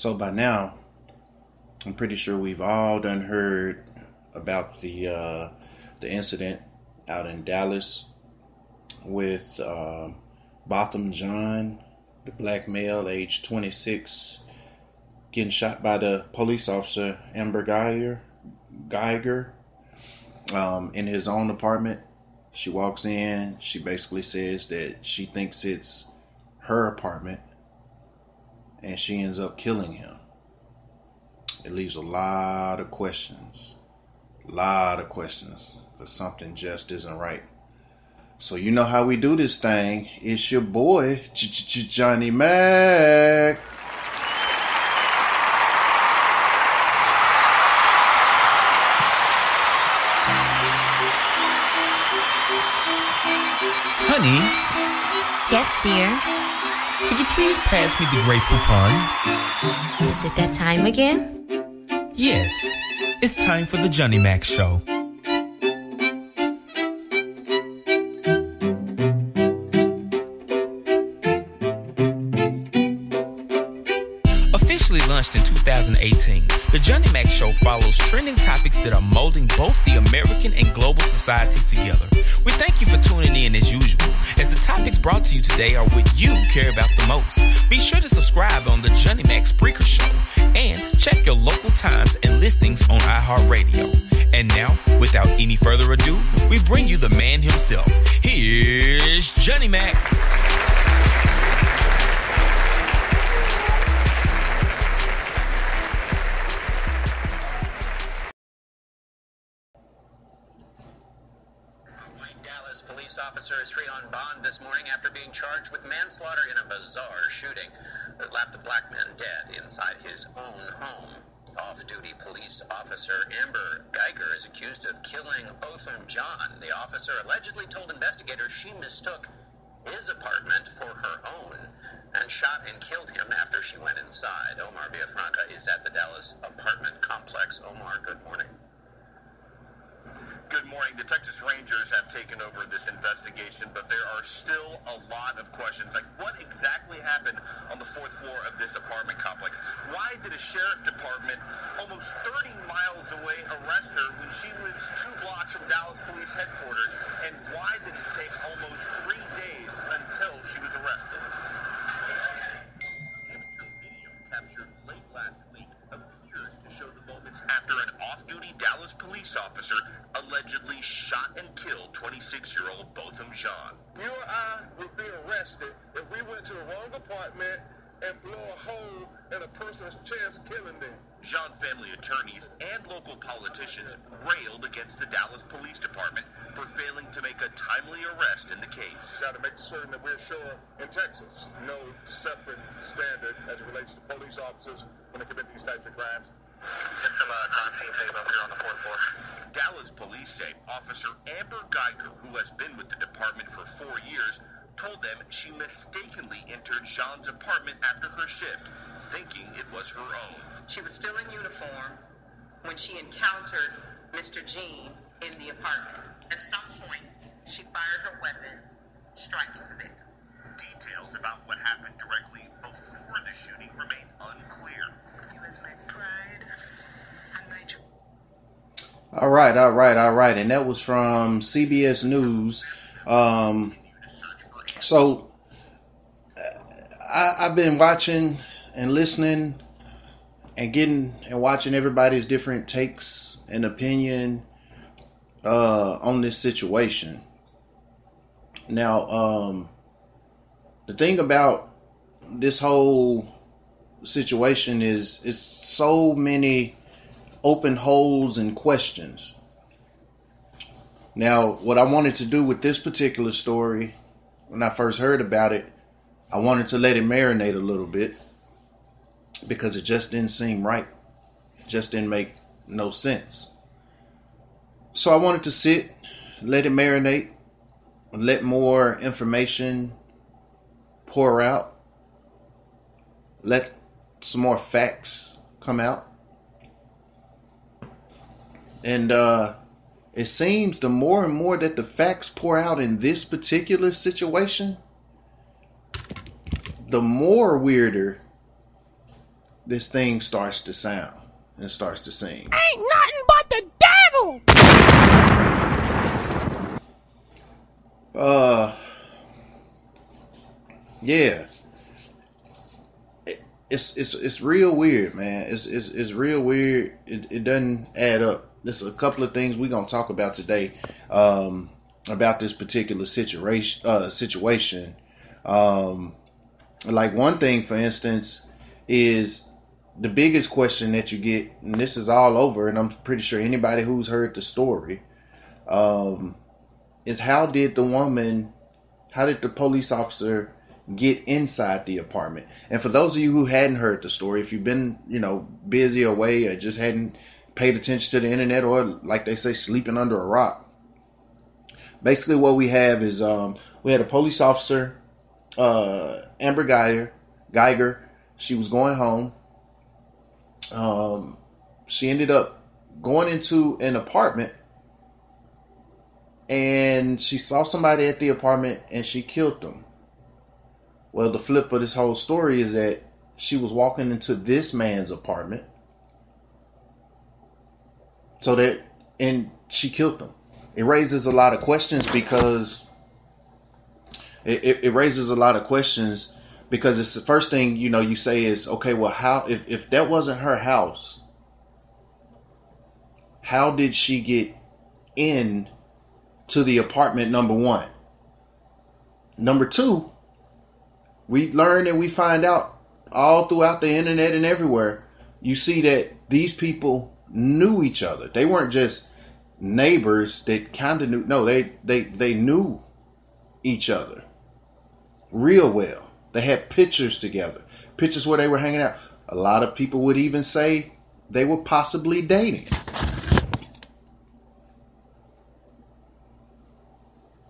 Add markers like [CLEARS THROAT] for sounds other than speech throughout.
So by now, I'm pretty sure we've all done heard about the uh, the incident out in Dallas with uh, Botham Jean, the black male, age 26, getting shot by the police officer Amber Guyger, Guyger um, in his own apartment. She walks in. She basically says that she thinks it's her apartment, and she ends up killing him. It leaves a lot of questions, a lot of questions, because something just isn't right. So you know how we do this thing. It's your boy Jonnie Mack. Honey, Yes, dear. Please pass me the Grey Poupon? Is it that time again? Yes, it's time for the Jonnie Mack Show. Officially launched in 2018, the Jonnie Mack Show follows trending topics that are molding both the American and global societies together. We thank you for tuning in as usual, as the topics brought to you today are what you care about the most. Be sure to subscribe on the Jonnie Mack Spreaker Show and check your local times and listings on iHeartRadio. And now, without any further ado, we bring you the man himself. Here's Jonnie Mack. Officer is free on bond this morning after being charged with manslaughter in a bizarre shooting that left a black man dead inside his own home. Off duty police officer Amber Guyger is accused of killing Botham Jean. The officer allegedly told investigators she mistook his apartment for her own and shot and killed him after she went inside. Omar Villafranca is at the Dallas apartment complex. Omar, good morning. Good morning. The Texas Rangers have taken over this investigation, but there are still a lot of questions. Like, what exactly happened on the fourth floor of this apartment complex? Why did a sheriff department almost 30 miles away arrest her when she lives two blocks from Dallas Police Headquarters? And why did it take almost three days until she was arrested? Dallas police officer allegedly shot and killed 26-year-old Botham Jean. you or I would be arrested if we went to the wrong apartment and blew a hole in a person's chest, killing them. Jean family attorneys and local politicians railed against the Dallas Police Department for failing to make a timely arrest in the case. Got to make certain that we're sure in Texas, no separate standard as it relates to police officers when they commit these types of crimes. Get some uh, tape up here on the fourth floor. Dallas police say Officer Amber Guyger, who has been with the department for four years, told them she mistakenly entered Jean's apartment after her shift, thinking it was her own. She was still in uniform when she encountered Mr. Jean in the apartment. At some point, she fired her weapon, striking the victim. Details about what happened directly before the shooting remain unclear. All right, all right, all right. And that was from CBS News. Um, so I, I've been watching and listening and getting and watching everybody's different takes and opinion uh, on this situation. Now, um, the thing about this whole situation is it's so many open holes and questions. Now, what I wanted to do with this particular story, when I first heard about it, I wanted to let it marinate a little bit because it just didn't seem right. It just didn't make no sense. So I wanted to sit, let it marinate, let more information pour out, let some more facts come out. And uh, it seems the more and more that the facts pour out in this particular situation, the more weirder this thing starts to sound and starts to sing. Ain't nothing but the devil! Uh, yeah. It- It's it's it's real weird, man. It's it's it's real weird. It, it doesn't add up. There's a couple of things we're gonna talk about today, um, about this particular situation. Uh, situation. Um, like one thing, for instance, is the biggest question that you get, and this is all over, and I'm pretty sure anybody who's heard the story, um, is how did the woman, how did the police officer get inside the apartment? And for those of you who hadn't heard the story, if you've been, you know, busy away or just hadn't paid attention to the internet or like they say, sleeping under a rock, basically what we have is um, we had a police officer, uh, Amber Guyger, Guyger. She was going home. Um, she ended up going into an apartment and she saw somebody at the apartment and she killed them. Well, the flip of this whole story is that she was walking into this man's apartment. So that, and she killed him. It raises a lot of questions because it, it, it raises a lot of questions because it's the first thing you know you say is okay well how if, if that wasn't her house how did she get in to the apartment number one number two we learn and we find out all throughout the internet and everywhere you see that these people knew each other they weren't just neighbors that kind of knew no they they they knew each other real well they had pictures together, pictures where they were hanging out. A lot of people would even say they were possibly dating.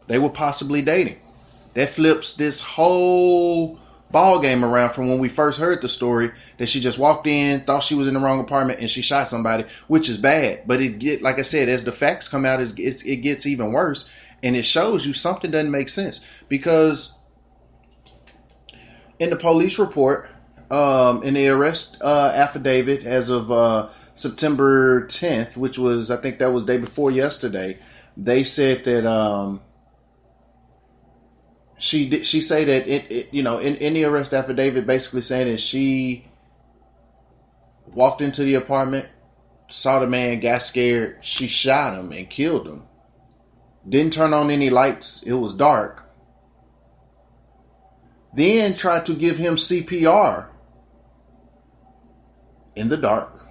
They were possibly dating. That flips this whole ball game around from when we first heard the story that she just walked in, thought she was in the wrong apartment, and she shot somebody, which is bad. But it get like I said, as the facts come out, it's, it gets even worse, and it shows you something doesn't make sense because in the police report, um, in the arrest uh, affidavit as of uh, September 10th, which was I think that was day before yesterday, they said that um, she did, she say that it, it you know in, in the arrest affidavit basically saying that she walked into the apartment, saw the man, got scared, she shot him and killed him. Didn't turn on any lights. It was dark then tried to give him CPR in the dark.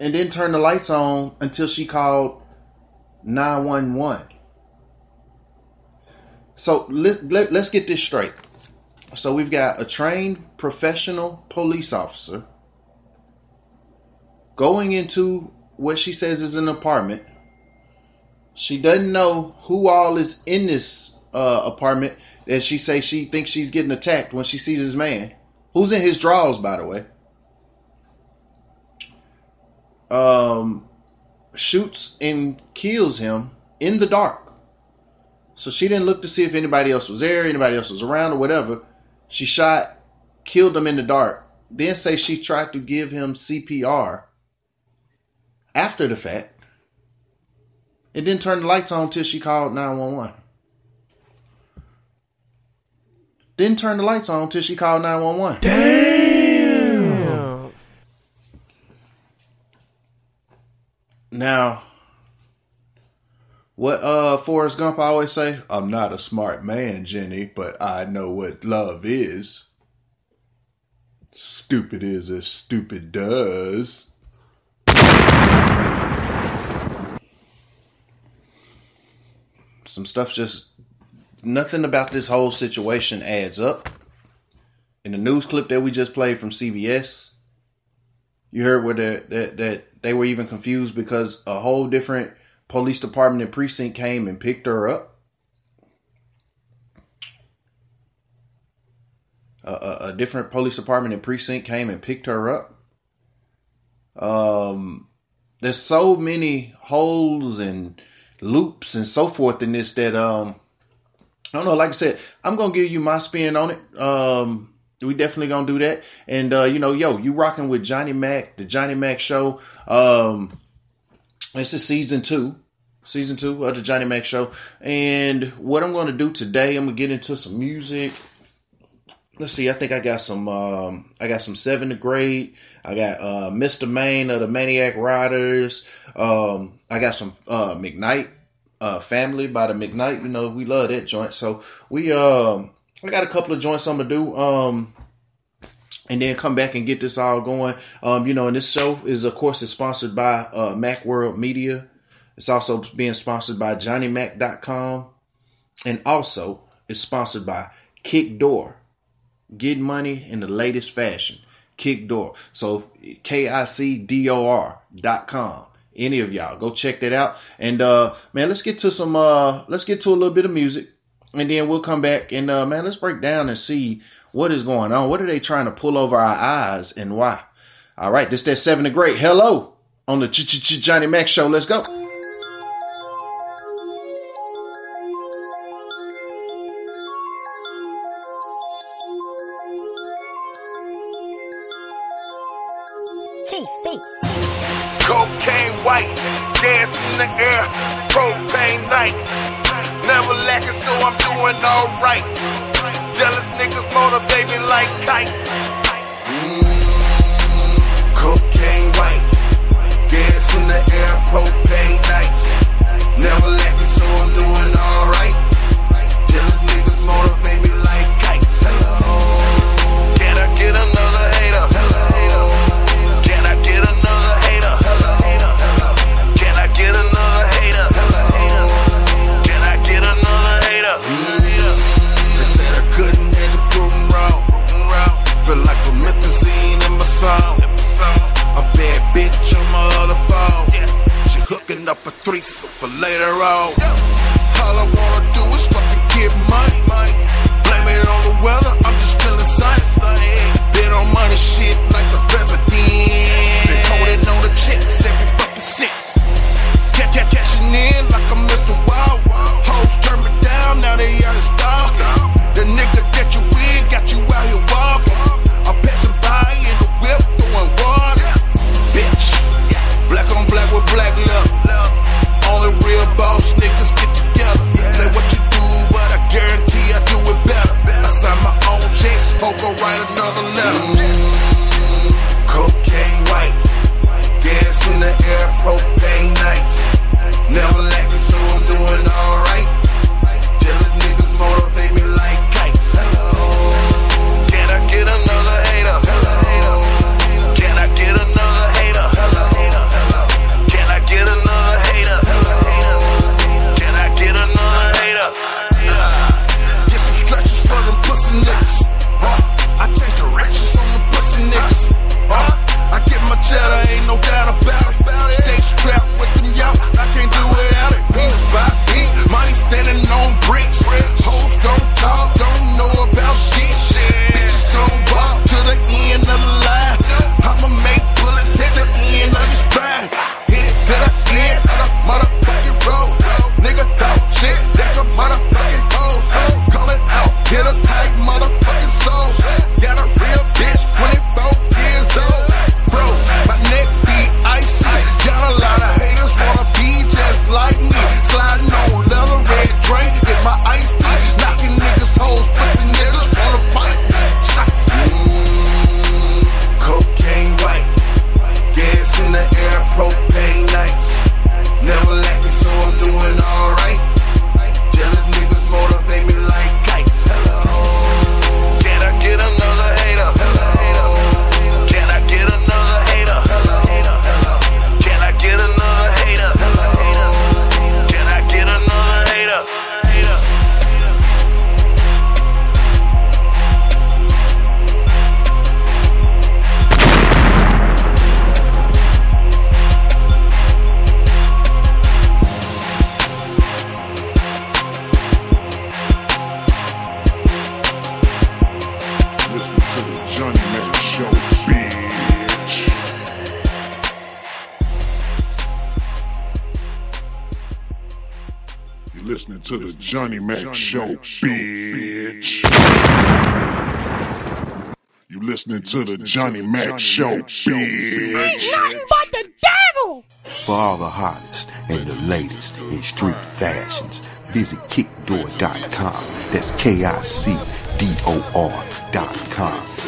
And then turned the lights on until she called 911. So let, let, let's get this straight. So we've got a trained professional police officer going into what she says is an apartment she doesn't know who all is in this uh, apartment. As she say, she thinks she's getting attacked when she sees this man, who's in his drawers, by the way. Um, shoots and kills him in the dark. So she didn't look to see if anybody else was there, anybody else was around, or whatever. She shot, killed him in the dark. Then say she tried to give him CPR after the fact and didn't turn the lights on until she called 911. Didn't turn the lights on until she called 911. Damn! Now, what uh Forrest Gump I always say? I'm not a smart man, Jenny, but I know what love is. Stupid is as stupid does. Some stuff just nothing about this whole situation adds up. In the news clip that we just played from CBS, you heard where the, that that they were even confused because a whole different police department and precinct came and picked her up. A, a, a different police department and precinct came and picked her up. Um, there's so many holes and loops and so forth in this that um, I don't know. Like I said, I'm gonna give you my spin on it. Um, we definitely gonna do that. And uh, you know, yo, you rocking with Jonnie Mack, the Jonnie Mack Show. Um, this is season two, season two of the Jonnie Mack Show. And what I'm going to do today, I'm going to get into some music. Let's see. I think I got some. Um, I got some seven to grade. I got uh, Mr. Main of the Maniac Riders. Um, I got some uh, McKnight uh, Family by the McKnight. You know we love that joint. So we um, I got a couple of joints I'm gonna do. Um, and then come back and get this all going. Um, you know, and this show is, of course, is sponsored by uh, MackWorld Media. It's also being sponsored by JonnieMack.com, and also it's sponsored by Kicdor. Get money in the latest fashion. Kicdor. So K I C D O R dot com. Any of y'all go check that out. And uh, man, let's get to some. Uh, let's get to a little bit of music, and then we'll come back and uh, man, let's break down and see what is going on? What are they trying to pull over our eyes and why? All right, this that seven to great. Hello on the Jonnie Mack show. Let's go. to the Jonnie Mack Show, bitch. You listening to the Jonnie Mack Show, bitch. Ain't nothing but the devil! For all the hottest and the latest in street fashions, visit kicdor.com. That's K-I-C-D-O-R.com.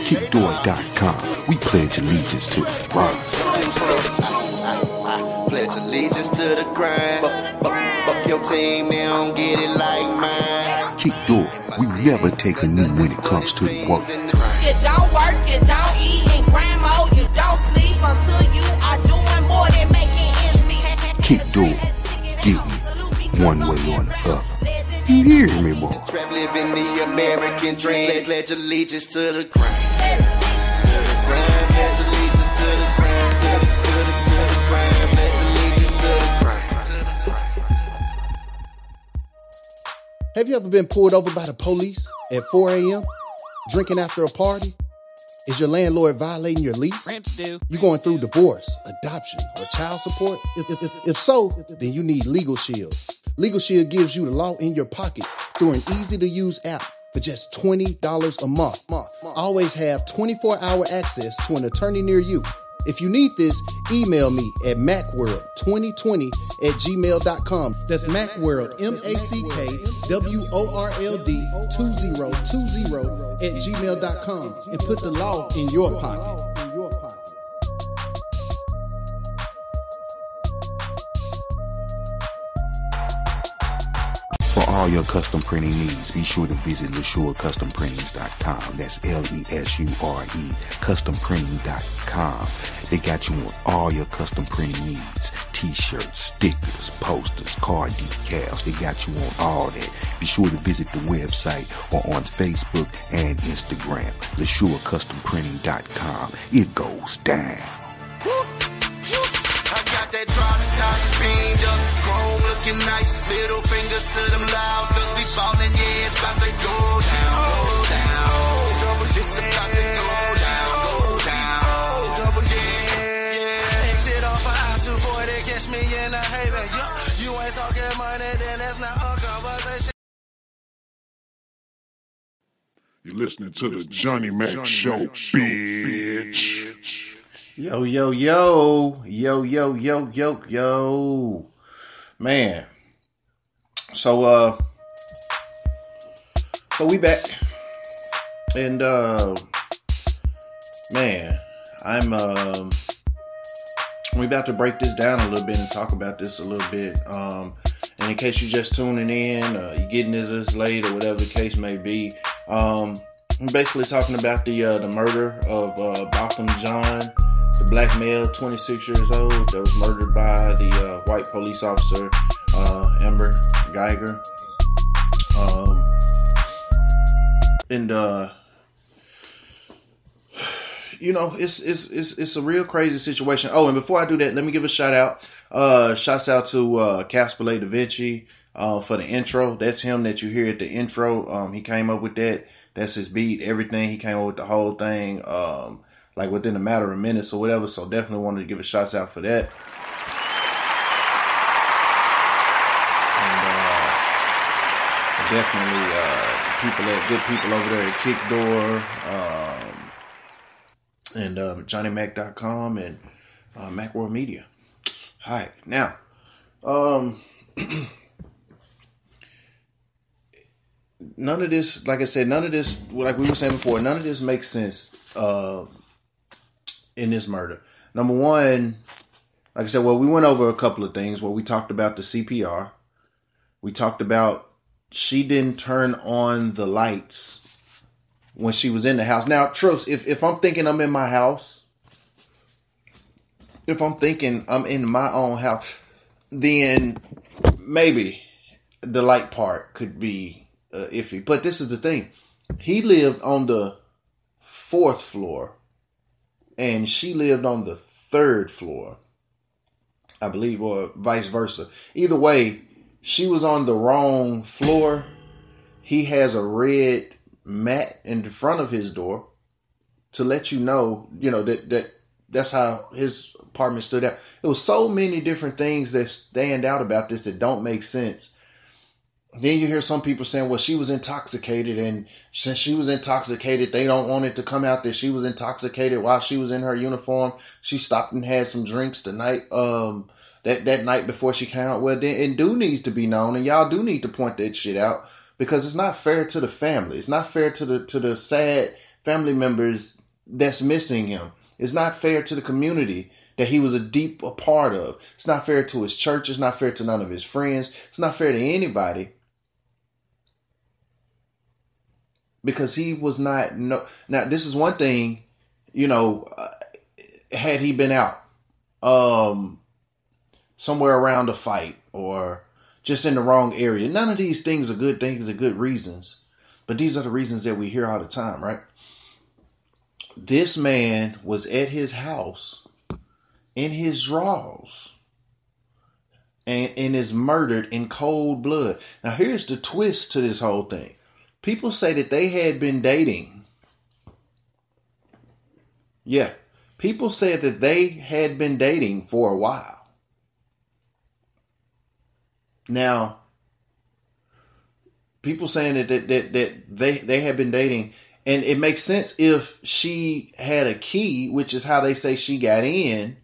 Kicdor.com. We pledge allegiance to the grind. Pledge allegiance to the grind. Your team, they don't get it like mine. Kick door, we never take a knee when it comes to the work. You don't work, you don't eat, and grandma, oh, you don't sleep until you are doing more than making ends meet. Kick door, get me one way or the other. You hear me, boy? Trap living the American dream. Pledge allegiance to the grind. To the grind, Have you ever been pulled over by the police at 4 a.m. drinking after a party? Is your landlord violating your lease? You going through divorce, adoption, or child support? If, if, if, if so, then you need Legal Shield. Legal Shield gives you the law in your pocket through an easy to use app for just $20 a month. Always have 24 hour access to an attorney near you. If you need this, email me at mackworld2020 at gmail.com. That's Mackworld, M A C K W O R L D 2020 at gmail.com and put the law in your pocket. All your custom printing needs, be sure to visit LesureCustomPrintings.com. That's L-E-S-U-R-E, CustomPrinting.com. They got you on all your custom printing needs. T-shirts, stickers, posters, card decals. They got you on all that. Be sure to visit the website or on Facebook and Instagram. LesureCustomPrinting.com. It goes down. Looking nice. Little fingers to them louds, cause we ballin', yeah, it's about to go down, go down. It's about to go down, go down. Yeah, yeah. Exit off of I-240, catch me in the haven. Yeah, you ain't talking money, then that's not a conversation. You listening to the Jonnie Mack Show, bitch. Yo, yo, yo, yo, yo, yo, yo, yo, man. So, uh, so we back, and uh, man, I'm um, we about to break this down a little bit and talk about this a little bit. Um, and in case you're just tuning in, uh, you're getting to this late or whatever the case may be, um, I'm basically talking about the uh, the murder of uh, Botham Jean the black male, 26 years old, that was murdered by the uh, white police officer, uh, Amber Guyger. Um, and, uh, you know, it's, it's, it's, it's a real crazy situation. Oh, and before I do that, let me give a shout out. Uh, shouts out to, uh, Casperle Da Vinci, uh, for the intro. That's him that you hear at the intro. Um, he came up with that. That's his beat, everything. He came up with the whole thing. Um, like within a matter of minutes or whatever. So definitely wanted to give a shout out for that. And uh, definitely uh, people that good people over there at Kicdor um, and uh, JonnieMack.com and uh, Mackworld Media. Right, now. Um, [CLEARS THROAT] none of this, like I said, none of this, like we were saying before, none of this makes sense. Uh, in this murder. Number one, like I said, well, we went over a couple of things where we talked about the CPR. We talked about she didn't turn on the lights when she was in the house. Now, trust, if, if I'm thinking I'm in my house, if I'm thinking I'm in my own house, then maybe the light part could be uh, iffy. But this is the thing. He lived on the fourth floor and she lived on the third floor, I believe, or vice versa. Either way, she was on the wrong floor. He has a red mat in front of his door to let you know, you know, that, that that's how his apartment stood out. It was so many different things that stand out about this that don't make sense. Then you hear some people saying, well, she was intoxicated, and since she was intoxicated, they don't want it to come out that she was intoxicated while she was in her uniform. She stopped and had some drinks the night, um, that, that night before she came out. Well, then it do needs to be known, and y'all do need to point that shit out because it's not fair to the family. It's not fair to the, to the sad family members that's missing him. It's not fair to the community that he was a deep a part of. It's not fair to his church. It's not fair to none of his friends. It's not fair to anybody because he was not no. Now this is one thing, you know, uh, had he been out, um, somewhere around a fight or just in the wrong area. None of these things are good things are good reasons, but these are the reasons that we hear all the time, right? This man was at his house in his drawers and, and is murdered in cold blood. Now here's the twist to this whole thing people say that they had been dating. Yeah, people said that they had been dating for a while. Now, people saying that that, that, that they they had been dating, and it makes sense if she had a key, which is how they say she got in.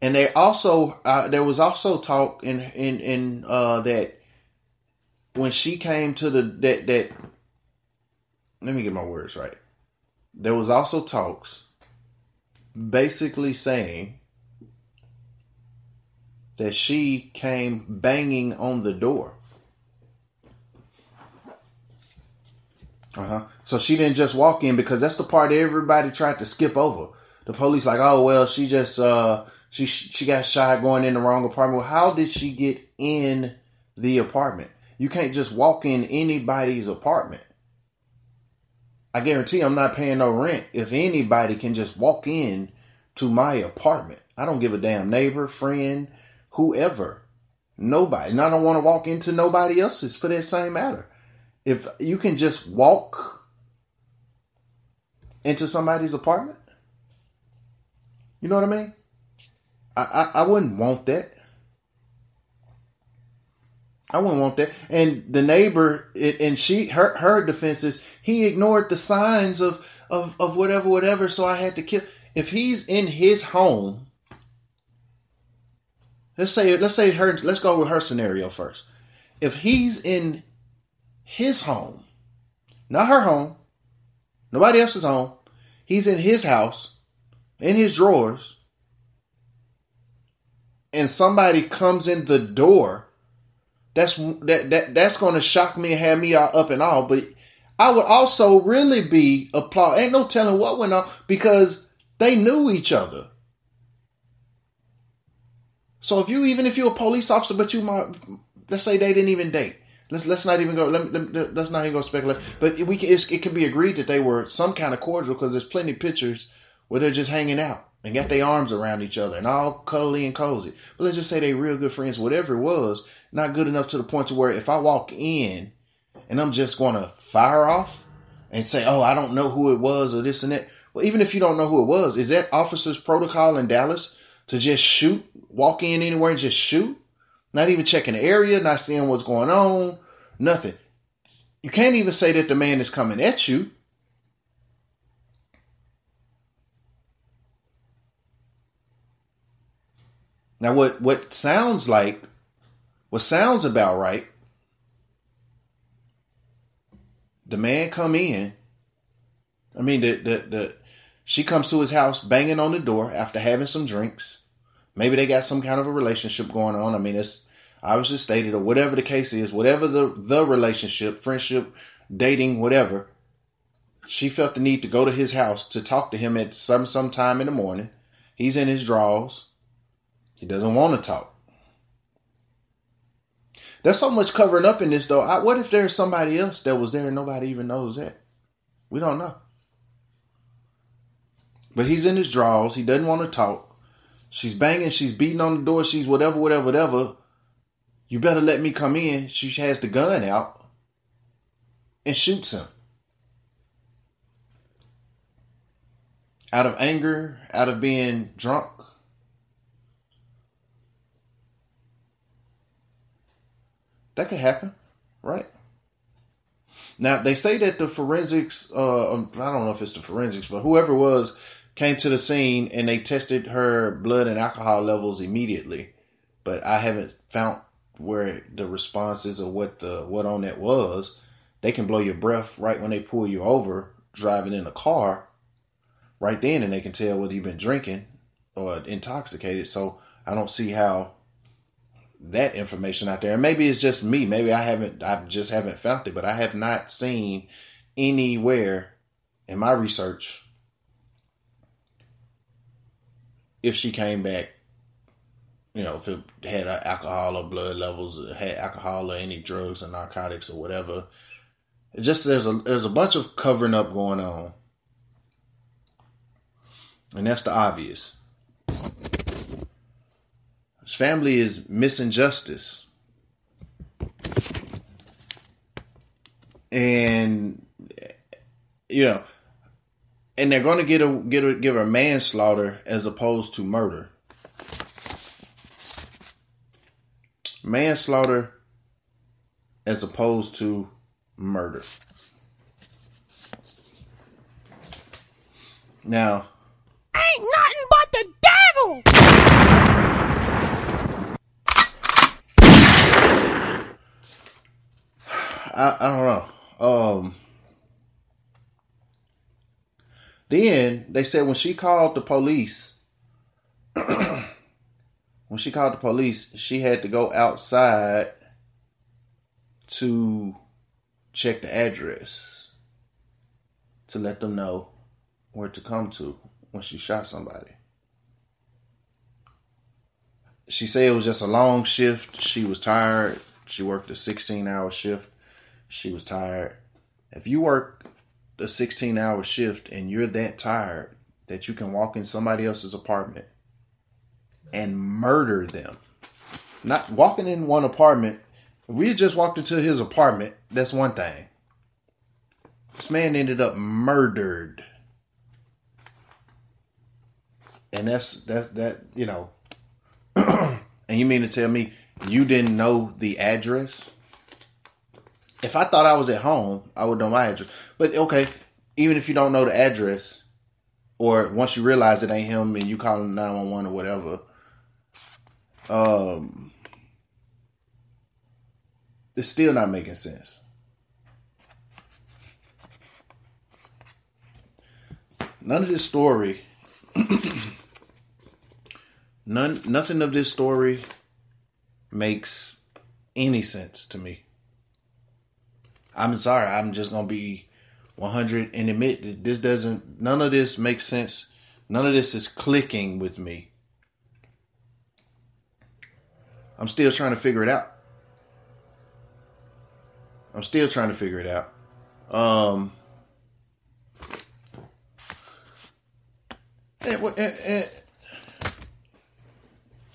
And they also uh, there was also talk in in in uh, that when she came to the that that let me get my words right. There was also talks basically saying that she came banging on the door. Uh-huh. So she didn't just walk in because that's the part everybody tried to skip over. The police like, "Oh, well, she just uh she she got shot going in the wrong apartment." Well, how did she get in the apartment? You can't just walk in anybody's apartment. I guarantee I'm not paying no rent if anybody can just walk in to my apartment. I don't give a damn neighbor, friend, whoever. Nobody. And I don't want to walk into nobody else's for that same matter. If you can just walk into somebody's apartment, you know what I mean? I, I, I wouldn't want that. I wouldn't want that. And the neighbor, and she, her, her defense is he ignored the signs of, of, of whatever, whatever. So I had to kill. If he's in his home, let's say, let's say her, let's go with her scenario first. If he's in his home, not her home, nobody else's home, he's in his house, in his drawers, and somebody comes in the door that's that, that that's going to shock me and have me all up and all. But I would also really be applaud. Ain't no telling what went on because they knew each other. So if you even if you're a police officer, but you might let's say they didn't even date. Let's let's not even go. Let, let, let's not even go speculate. But we can, it can be agreed that they were some kind of cordial because there's plenty of pictures where they're just hanging out and got their arms around each other and all cuddly and cozy. But let's just say they real good friends, whatever it was, not good enough to the point to where if I walk in and I'm just going to fire off and say, oh, I don't know who it was or this and that. Well, even if you don't know who it was, is that officer's protocol in Dallas to just shoot, walk in anywhere and just shoot? Not even checking the area, not seeing what's going on, nothing. You can't even say that the man is coming at you Now, what, what sounds like, what sounds about right, the man come in. I mean, the, the, the, she comes to his house banging on the door after having some drinks. Maybe they got some kind of a relationship going on. I mean, it's obviously stated or whatever the case is, whatever the, the relationship, friendship, dating, whatever. She felt the need to go to his house to talk to him at some some time in the morning. He's in his drawers. He doesn't want to talk. There's so much covering up in this, though. I, what if there's somebody else that was there and nobody even knows that? We don't know. But he's in his drawers. He doesn't want to talk. She's banging. She's beating on the door. She's whatever, whatever, whatever. You better let me come in. She has the gun out and shoots him. Out of anger, out of being drunk. That could happen. Right. Now they say that the forensics, uh, um, I don't know if it's the forensics, but whoever was came to the scene and they tested her blood and alcohol levels immediately. But I haven't found where the response is or what the what on that was. They can blow your breath right when they pull you over driving in a car, right then, and they can tell whether you've been drinking or intoxicated. So I don't see how that information out there. And maybe it's just me. Maybe I haven't, I just haven't found it, but I have not seen anywhere in my research if she came back, you know, if it had alcohol or blood levels, had alcohol or any drugs or narcotics or whatever. It just there's a there's a bunch of covering up going on, and that's the obvious. His family is missing justice. And you know, and they're going to get a get a give her manslaughter as opposed to murder. Manslaughter as opposed to murder. Now, ain't nothing but the devil. I, I don't know. Um, then they said when she called the police, [CLEARS THROAT] when she called the police, she had to go outside to check the address to let them know where to come to when she shot somebody. She said it was just a long shift. She was tired. She worked a 16 hour shift. She was tired. If you work a 16 hour shift and you're that tired that you can walk in somebody else's apartment and murder them, not walking in one apartment, if we just walked into his apartment, that's one thing. This man ended up murdered. And that's that that you know [CLEARS THROAT] and you mean to tell me you didn't know the address? If I thought I was at home, I would know my address. But okay, even if you don't know the address, or once you realize it ain't him and you call him 911 or whatever, um, it's still not making sense. None of this story, [COUGHS] none, nothing of this story makes any sense to me. I'm sorry, I'm just gonna be 100 and admit that this doesn't, none of this makes sense. None of this is clicking with me. I'm still trying to figure it out. I'm still trying to figure it out. Um, and, and, and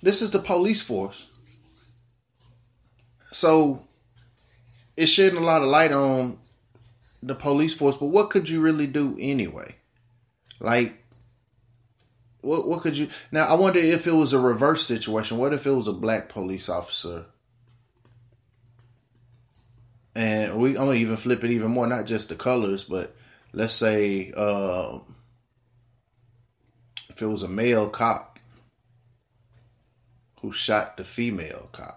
this is the police force. So it's shedding a lot of light on the police force, but what could you really do anyway? Like, what what could you now? I wonder if it was a reverse situation. What if it was a black police officer? And we I'm gonna even flip it even more, not just the colors, but let's say um, if it was a male cop who shot the female cop.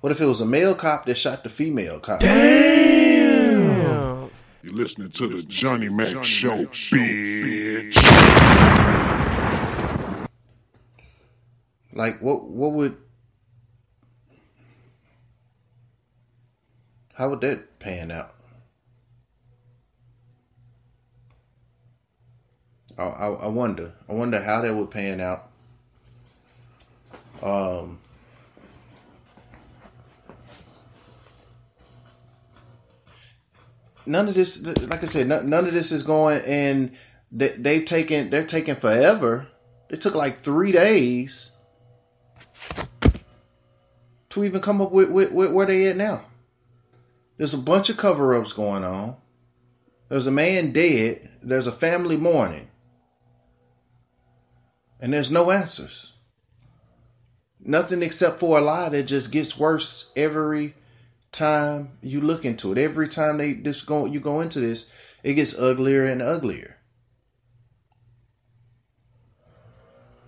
What if it was a male cop that shot the female cop? Damn! You're listening to the Jonnie Mack Jonnie Show, Mack bitch. Like what? What would? How would that pan out? I, I, I wonder. I wonder how that would pan out. Um. None of this, like I said, none of this is going. And they've taken, they're taking forever. It took like three days to even come up with, with, with where they at now. There's a bunch of cover ups going on. There's a man dead. There's a family mourning. And there's no answers. Nothing except for a lie that just gets worse every time you look into it. Every time they just go you go into this, it gets uglier and uglier.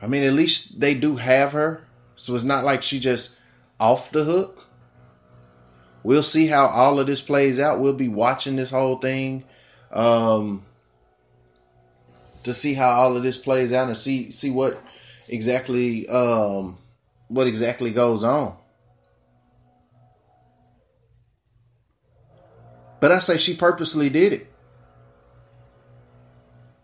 I mean, at least they do have her, so it's not like she just off the hook. We'll see how all of this plays out. We'll be watching this whole thing um, to see how all of this plays out and see see what exactly um, what exactly goes on. But I say she purposely did it.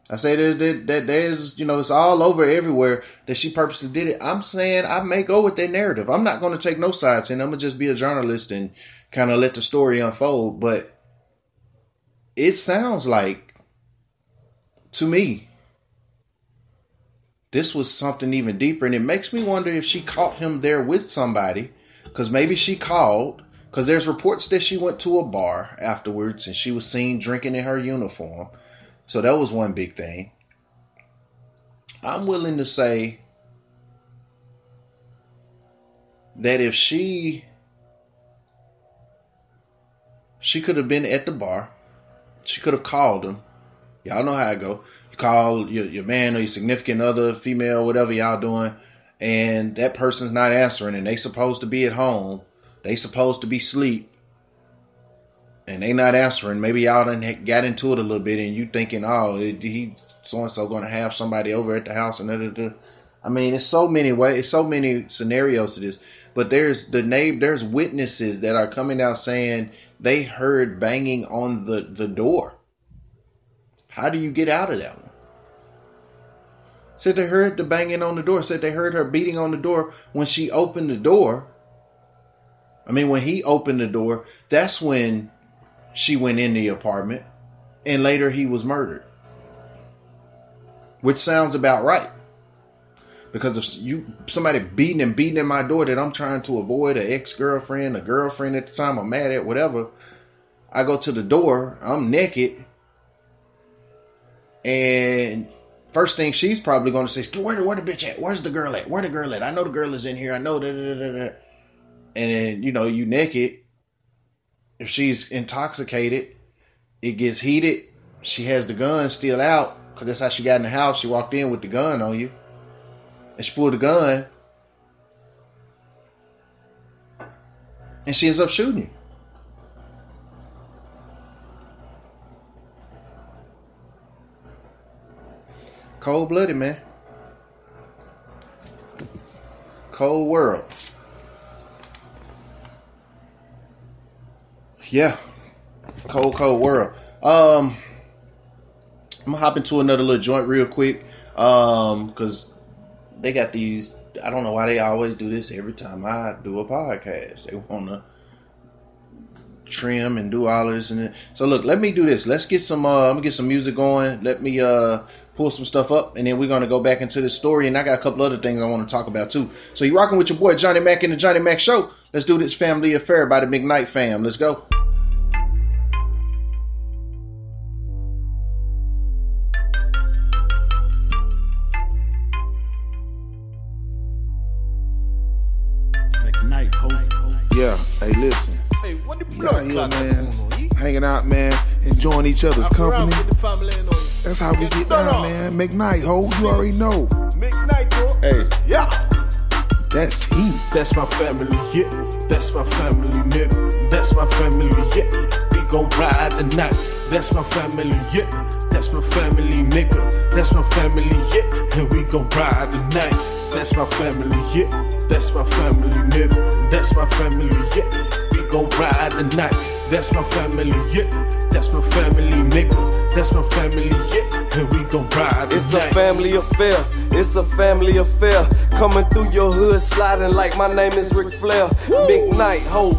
I say that, that, that there's, you know, it's all over everywhere that she purposely did it. I'm saying I may go with that narrative. I'm not going to take no sides and I'm to just be a journalist and kind of let the story unfold. But it sounds like, to me, this was something even deeper. And it makes me wonder if she caught him there with somebody because maybe she called because there's reports that she went to a bar afterwards and she was seen drinking in her uniform. So that was one big thing. I'm willing to say that if she she could have been at the bar, she could have called him. Y'all know how I go. You call your, your man or your significant other, female, whatever y'all doing, and that person's not answering and they supposed to be at home. They supposed to be sleep and they not answering, maybe y'all done got into it a little bit, and you thinking, oh, he so and so to have somebody over at the house, and da, da, da. I mean, it's so many ways, it's so many scenarios to this. But there's the name, there's witnesses that are coming out saying they heard banging on the the door. How do you get out of that one? Said they heard the banging on the door. Said they heard her beating on the door when she opened the door. I mean, when he opened the door, that's when she went in the apartment and later he was murdered. Which sounds about right. Because if you somebody beating and beating at my door that I'm trying to avoid, an ex-girlfriend, a girlfriend at the time I'm mad at, whatever, I go to the door, I'm naked, and first thing she's probably going to say, "Where, where the bitch at? Where's the girl at? Where the girl at? I know the girl is in here. I know that." And then you know you naked, if she's intoxicated, it gets heated. She has the gun still out because that's how she got in the house. She walked in with the gun on you, and she pulled the gun, and she ends up shooting you. Cold blooded, man. Cold world. Yeah, cold, cold world. Um, I'm gonna hop into another little joint real quick. Um, cause they got these. I don't know why they always do this every time I do a podcast. They wanna trim and do all this and that. So look, let me do this. Let's get some. Uh, I'm gonna get some music going. Let me uh pull some stuff up, and then we're gonna go back into this story. And I got a couple other things I want to talk about too. So you're rocking with your boy Jonnie Mack in the Jonnie Mack Show. Let's do this family affair by the McKnight fam. Let's go. McKnight, Yeah, hey, listen. Hey, what the Y'all here, man, hanging out, man, enjoying each other's company. That's how we get down, man. McKnight, ho, you already know. McKnight, bro. Hey, Yeah. That's he. That's my family, yeah. That's my family, nigga. That's my family, yeah. We gon' ride the night. That's my family, yeah. That's my family, nigga. That's my family, yeah. And we gon' ride the night. That's my family, yeah. That's my family, nigga. That's my family, yeah. We gon' ride the night. That's my family, yeah. That's my family, nigga. That's my family, yeah. And we gon' ride It's night. a family affair. It's a family affair. Coming through your hood, sliding like my name is Ric Flair. Big night, ho.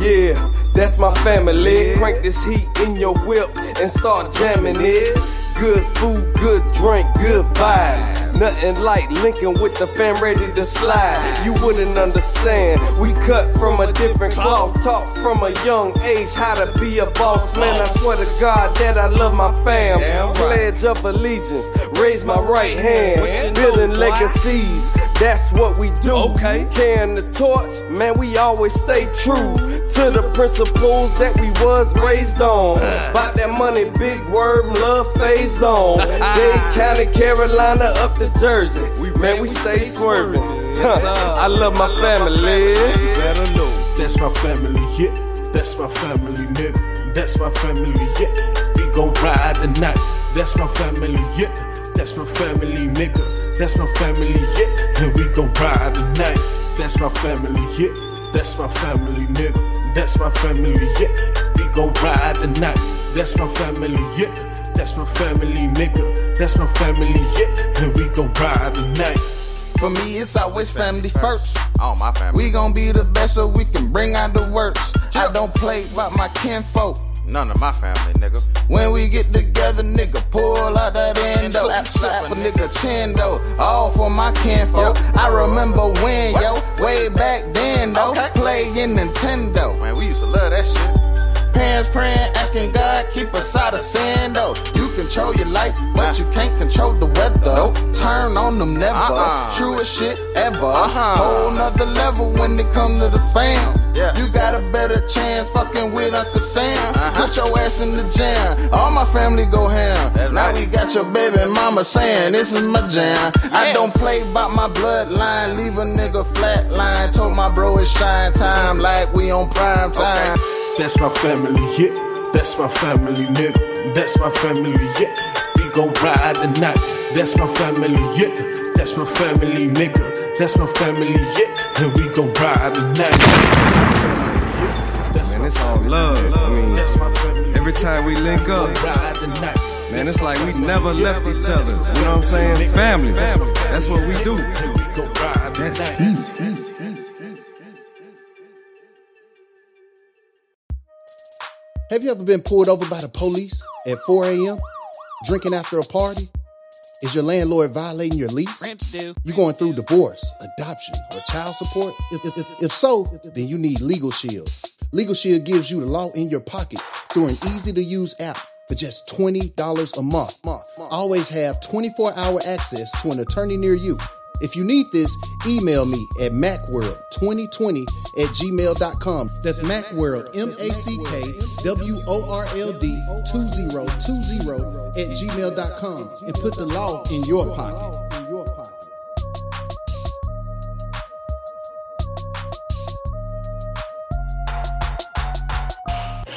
Yeah, that's my family. Crank this heat in your whip and start jamming it. Good food, good drink, good vibes. Nothing like Lincoln with the fam ready to slide. You wouldn't understand. We cut from a different cloth. Taught from a young age how to be a boss. Man, I swear to God that I love my fam. Pledge of allegiance. Raise my right hand. Building legacies. That's what we do. Okay. Carrying the torch, man, we always stay true to the principles that we was raised on. Uh. About that money, big word, love phase on. [LAUGHS] Ah. Dade County, Carolina, up to Jersey. We Man, we stay swerving. Huh, I love my family. better know that's my family, yeah. That's my family, nigga. That's my family, yeah. We gon' ride the night. That's my family, yeah. That's my family, nigga. That's my family, yeah. And we gon' ride the night. That's my family, yeah. That's my family, nigga. That's my family, yeah. We gon' ride the night. That's my family, yeah. That's my family, nigga. That's my family, yeah. And we gon' ride the night. For me, it's always family first. All my family. We gon' be the best so we can bring out the works. I don't play about my kinfolk. None of my family, nigga. When we get together, nigga, pull out that endo. Slap slap a nigga chin though. All for my kinfolk. I remember when, yo, way back then though. Playing Nintendo. Man, we used to love that shit. Parents praying, asking God, keep us out of sin though. You control your life, but you can't control the weather. Turn on them never. Uh-uh. Truest shit ever. Uh-huh. Whole nother level when it come to the fam. Yeah. You got a better chance fucking with Uncle Sam. Uh-huh. Put your ass in the jam. All my family go ham. That's now right. we got your baby mama saying this is my jam. I don't play about my bloodline, leave a nigga flatline. Told my bro it's shine time like we on prime time. That's my family, yeah. That's my family, nigga. That's my family, yeah. We gon' ride the night. That's my family, yeah. That's my family, nigga. That's my family, yeah. And we gon' ride the night. That's my family, yeah. That's Man, my it's all family, love. I mean, That's my family. Every time we link up, Ride the man, it's like we never left each other. You know what I'm saying? Family. That's what we do. And we gon' ride the night. Have you ever been pulled over by the police at 4 a.m. drinking after a party? Is your landlord violating your lease? You going through divorce, adoption, or child support? If, if, if, if so, then you need Legal Shield. Legal Shield gives you the law in your pocket through an easy to use app for just $20 a month. Always have 24 hour access to an attorney near you. If you need this, email me at mackworld2020 at gmail.com. That's Mackworld, M A C K W O R L D 2020 at gmail.com and put the law in your pocket.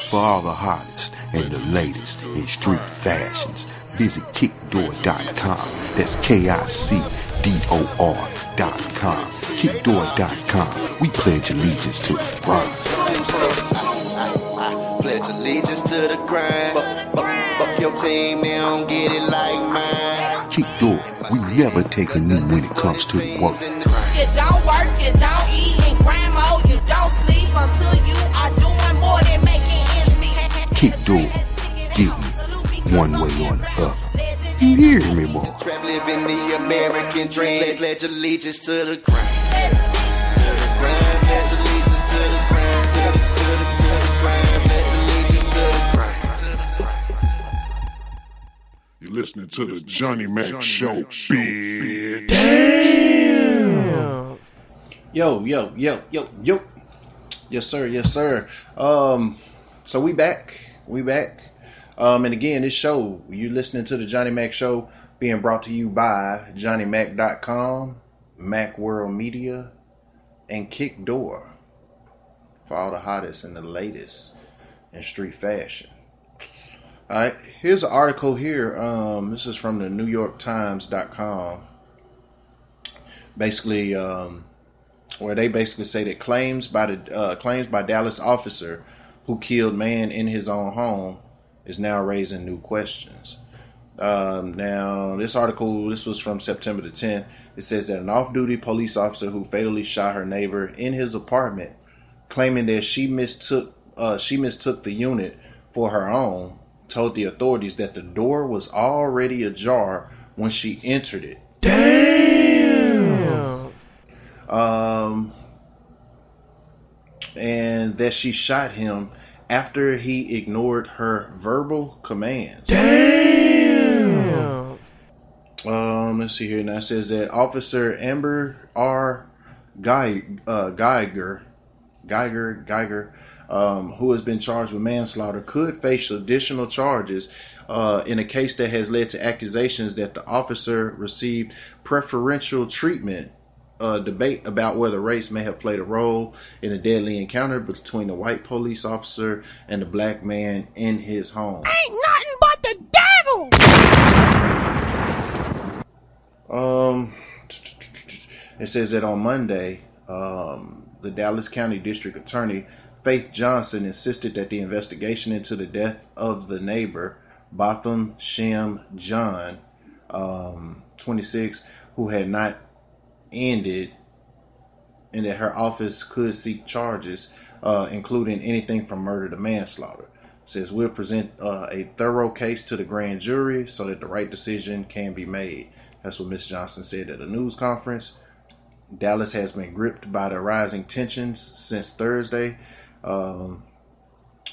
For all the hottest and the latest in street fashions, visit kicdor.com. That's K I C D O R.com. Kicdor.com. We pledge allegiance to the grind. Pledge allegiance to the grind. Fuck, fuck, fuck your team, they don't get it like mine. Kicdor, we never take a knee when it comes to the work. You don't work, you don't eat, and grandma, oh, you don't sleep until you are doing more than making ends meet. Kicdor, get me one way or the other. You hear me, boy? Trap living the American dream. Pledge allegiance to the grind. You're listening to the Jonnie Mack Show, bitch. Yo, yo, yo, yo, yo. Yes, sir. Yes, sir. Um, so we back. We back. Um, and again, this show, you listening to the Jonnie Mack Show being brought to you by JonnieMack.com, Mac Media, and Kicdor for all the hottest and the latest in street fashion. All right, here's an article here. Um, this is from the New York Times.com. Basically, um, where they basically say that claims by the uh, claims by Dallas officer who killed man in his own home is now raising new questions. Um, now, this article, this was from September the 10th. It says that an off-duty police officer who fatally shot her neighbor in his apartment, claiming that she mistook uh, she mistook the unit for her own, told the authorities that the door was already ajar when she entered it. Damn. Um, and that she shot him after he ignored her verbal commands. Damn. Um, let's see here. Now it says that Officer Amber R. Guy, uh, Guyger, Guyger, Guyger, um, who has been charged with manslaughter, could face additional charges uh, in a case that has led to accusations that the officer received preferential treatment. Uh, debate about whether race may have played a role in a deadly encounter between the white police officer and the black man in his home. Ain't nothing but the devil. Um, it says that on Monday, um, the Dallas County District Attorney Faith Johnson insisted that the investigation into the death of the neighbor Botham Shem Jean, um, 26, who had not ended, and that her office could seek charges, uh, including anything from murder to manslaughter. Says we'll present uh, a thorough case to the grand jury so that the right decision can be made. That's what Miss Johnson said at a news conference. Dallas has been gripped by the rising tensions since Thursday, um,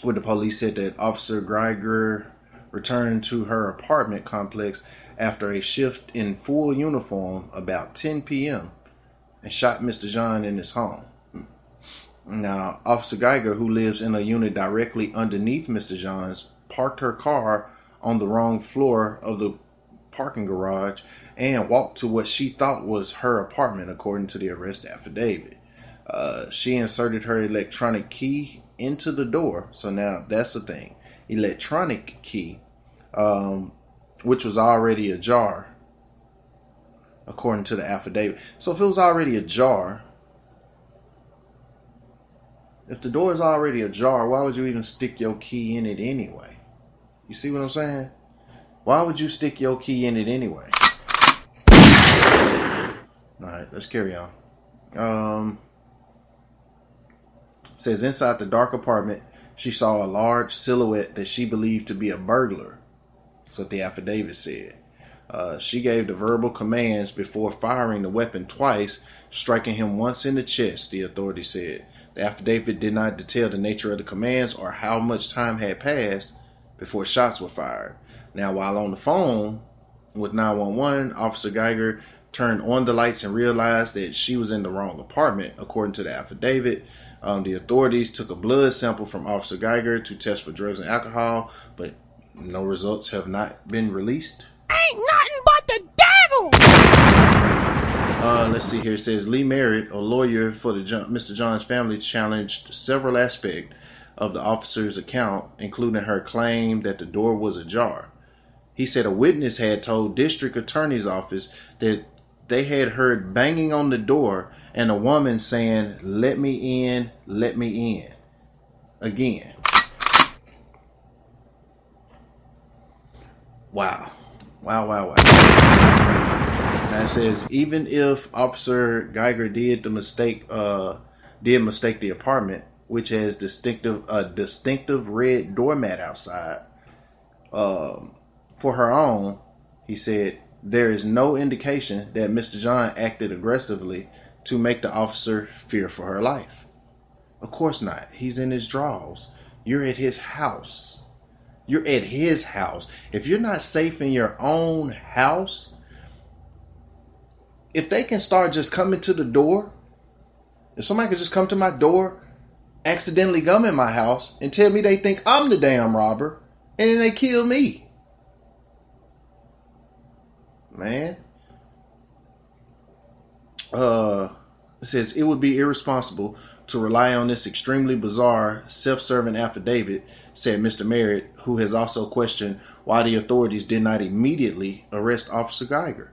the police said that Officer Guyger returned to her apartment complex after a shift in full uniform about 10 p.m. and shot Mr. Jean in his home. Now, Officer Guyger, who lives in a unit directly underneath Mr. Jean's, parked her car on the wrong floor of the parking garage and walked to what she thought was her apartment, according to the arrest affidavit. Uh, she inserted her electronic key into the door. So now that's the thing electronic key, um, which was already ajar, according to the affidavit. So if it was already ajar, if the door is already ajar, why would you even stick your key in it anyway? You see what I'm saying? Why would you stick your key in it anyway? All right, let's carry on. Um, says inside the dark apartment, she saw a large silhouette that she believed to be a burglar. That's what the affidavit said. Uh, she gave the verbal commands before firing the weapon twice, striking him once in the chest, the authority said. The affidavit did not detail the nature of the commands or how much time had passed before shots were fired. Now, while on the phone with 911, Officer Guyger turned on the lights and realized that she was in the wrong apartment, according to the affidavit. Um, the authorities took a blood sample from Officer Guyger to test for drugs and alcohol, but no results have not been released. Ain't nothing but the devil. Uh, let's see here. It says Lee Merritt, a lawyer for the Jean, Mr. Jean's family, challenged several aspects of the officer's account, including her claim that the door was ajar. He said a witness had told district attorney's office that they had heard banging on the door and a woman saying, Let me in, let me in. Again. Wow. Wow, wow, wow. That says even if Officer Guyger did the mistake, uh, did mistake the apartment, which has distinctive a distinctive red doormat outside, um, for her own, he said there is no indication that Mr. Jean acted aggressively to make the officer fear for her life. Of course not. He's in his drawers. You're at his house. You're at his house. If you're not safe in your own house, if they can start just coming to the door, if somebody could just come to my door, accidentally come in my house and tell me they think I'm the damn robber, and then they kill me. Man. Uh it says it would be irresponsible to rely on this extremely bizarre self-serving affidavit, said Mr. Merritt, who has also questioned why the authorities did not immediately arrest Officer Guyger.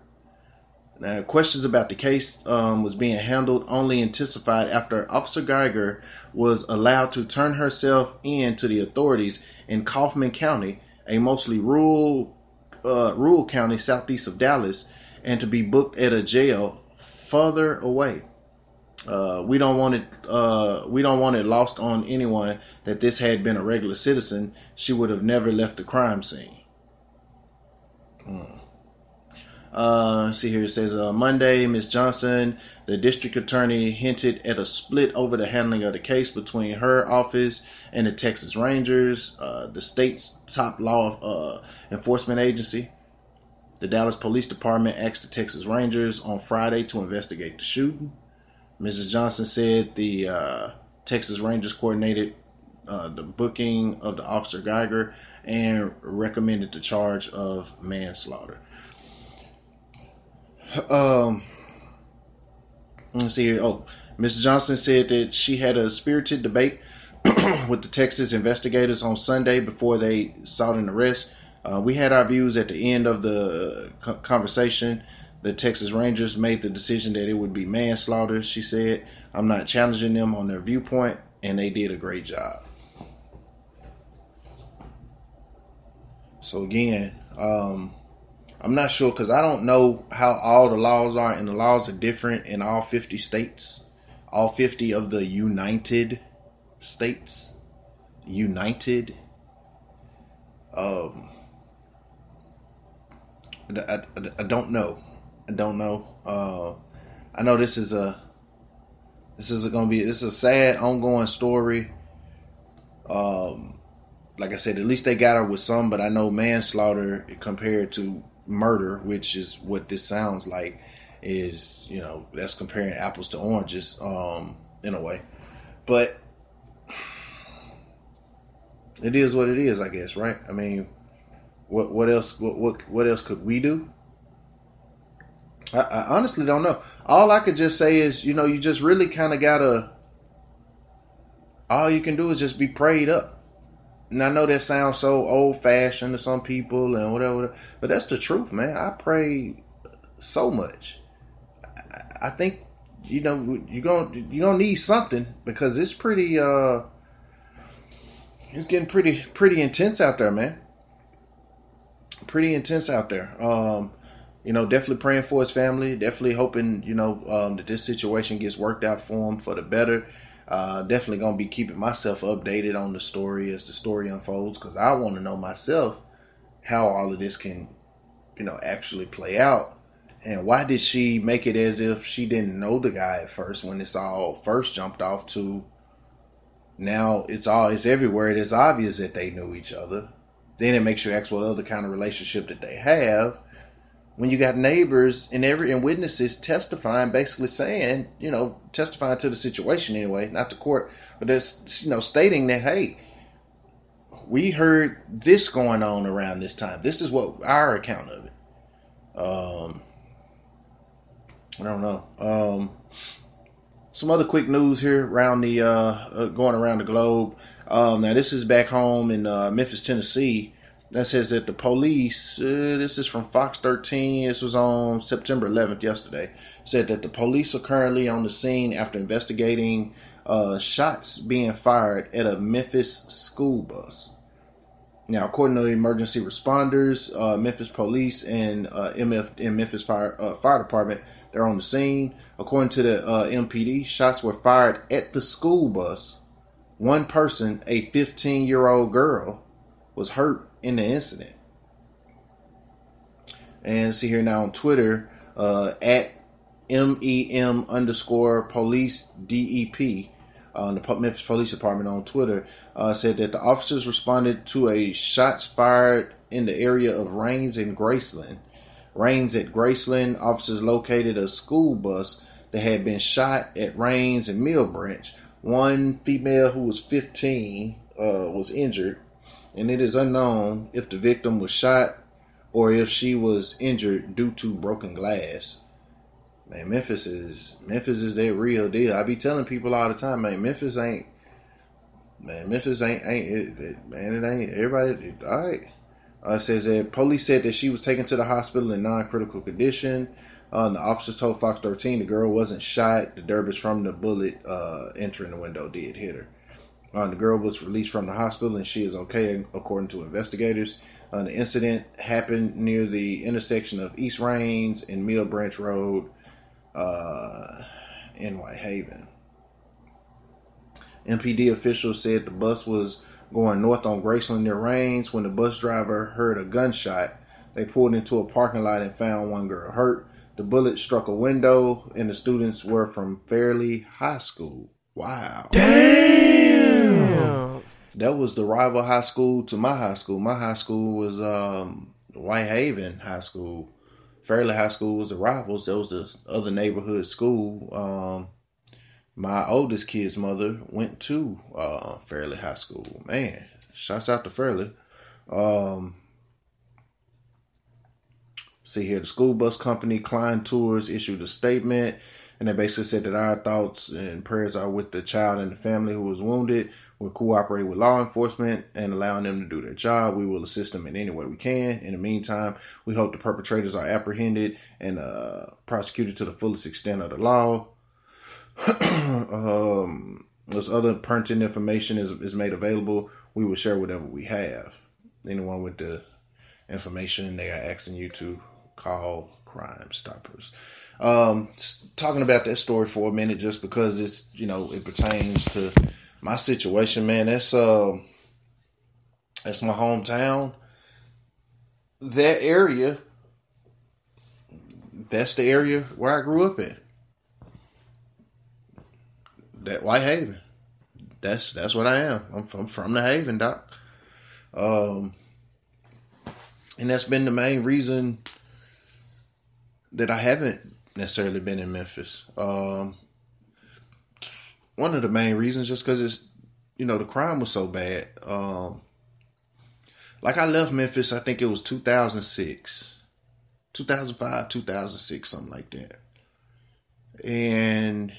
Now, questions about the case um, was being handled only intensified after Officer Guyger was allowed to turn herself in to the authorities in Kaufman County, a mostly rural uh, rural county southeast of Dallas, and to be booked at a jail further away. Uh, we don't want it. Uh, we don't want it lost on anyone that this had been a regular citizen. She would have never left the crime scene. Hmm. Uh, see here it says uh, Monday, Miss Johnson, the district attorney, hinted at a split over the handling of the case between her office and the Texas Rangers, uh, the state's top law enforcement agency. The Dallas Police Department asked the Texas Rangers on Friday to investigate the shooting. Mrs. Johnson said the uh, Texas Rangers coordinated uh, the booking of the officer Guyger and recommended the charge of manslaughter. Um, let's see here. Oh, Mrs. Johnson said that she had a spirited debate [CLEARS THROAT] with the Texas investigators on Sunday before they sought an arrest. Uh, we had our views at the end of the uh, conversation. The Texas Rangers made the decision that it would be manslaughter. She said, I'm not challenging them on their viewpoint, and they did a great job. So, again, um, I'm not sure because I don't know how all the laws are, and the laws are different in all 50 states, all 50 of the United States. United. Um, I, I, I don't know. I don't know. Uh, I know this is a this is going to be this is a sad ongoing story. Um, like I said, at least they got her with some, but I know manslaughter compared to murder, which is what this sounds like, is you know that's comparing apples to oranges, um, in a way. But it is what it is, I guess, right? I mean, what what else what what what else could we do? I, I honestly don't know. All I could just say is, you know, you just really kind of gotta. All you can do is just be prayed up. And I know that sounds so old fashioned to some people and whatever, but that's the truth, man. I pray so much. I, think you know you're gonna you're gonna need something because it's pretty uh it's getting pretty pretty intense out there, man pretty intense out there. Um, you know, definitely praying for his family. Definitely hoping, you know, um, that this situation gets worked out for him for the better. Uh, definitely gonna be keeping myself updated on the story as the story unfolds because I want to know myself how all of this can, you know, actually play out. And why did she make it as if she didn't know the guy at first when this all first jumped off to now it's all it's everywhere. It is obvious that they knew each other. Then it makes you ask what other kind of relationship that they have. When you got neighbors and every and witnesses testifying, basically saying, you know, testifying to the situation anyway, not the court, but that's you know stating that hey, we heard this going on around this time. This is what our account of it. Um, I don't know. Um, some other quick news here around the uh, uh, going around the globe. Um, now this is back home in uh, Memphis, Tennessee. That says that the police. Uh, this is from Fox 13. This was on September 11th, yesterday. Said that the police are currently on the scene after investigating uh, shots being fired at a Memphis school bus. Now, according to emergency responders, uh, Memphis Police and uh, MF and Memphis Fire uh, Fire Department, they're on the scene. According to the uh, MPD, shots were fired at the school bus. One person, a 15 year old girl, was hurt in the incident. And see here now on Twitter uh, at MEM underscore police DEP uh, the Memphis Police Department on Twitter uh, said that the officers responded to a shots fired in the area of Raines and Graceland. Raines at Graceland, officers located a school bus that had been shot at Raines and Mill Branch. One female who was 15 uh, was injured, and it is unknown if the victim was shot or if she was injured due to broken glass man, Memphis is Memphis is their real deal. I be telling people all the time, man, Memphis ain't man, Memphis ain't ain't it, it, man, it ain't everybody. It, all right. Uh, says that police said that she was taken to the hospital in non-critical condition. Uh, the officers told Fox 13 the girl wasn't shot. The derbish from the bullet uh, entering the window did hit her. Uh, the girl was released from the hospital and she is okay, according to investigators. Uh, the incident happened near the intersection of East Raines and Mill Branch Road uh, in Whitehaven. MPD officials said the bus was going north on Graceland near Raines when the bus driver heard a gunshot. They pulled into a parking lot and found one girl hurt. The bullet struck a window, and the students were from Fairley High School. Wow. Damn. That was the rival high school to my high school. My high school was um Whitehaven High School. Fairley High School was the rivals. That was the other neighborhood school. Um, my oldest kid's mother went to uh, Fairley High School. Man, shouts out to Fairley. Um, see here, the school bus company Klein Tours issued a statement, and they basically said that our thoughts and prayers are with the child and the family who was wounded. We'll cooperate with law enforcement and allowing them to do their job. We will assist them in any way we can. In the meantime, we hope the perpetrators are apprehended and uh, prosecuted to the fullest extent of the law. [CLEARS THROAT] um, this other pertinent information is, is made available. We will share whatever we have. Anyone with the information, they are asking you to call Crime Stoppers. Um, talking about that story for a minute, just because it's you know it pertains to my situation, man. That's uh, that's my hometown. That area, that's the area where I grew up in. That Whitehaven. That's that's what I am. I'm from from the Haven, doc. Um, and that's been the main reason that I haven't necessarily been in Memphis. Um, one of the main reasons just because it's you know the crime was so bad. Um, like I left Memphis, I think it was 2006, 2005, 2006, something like that, and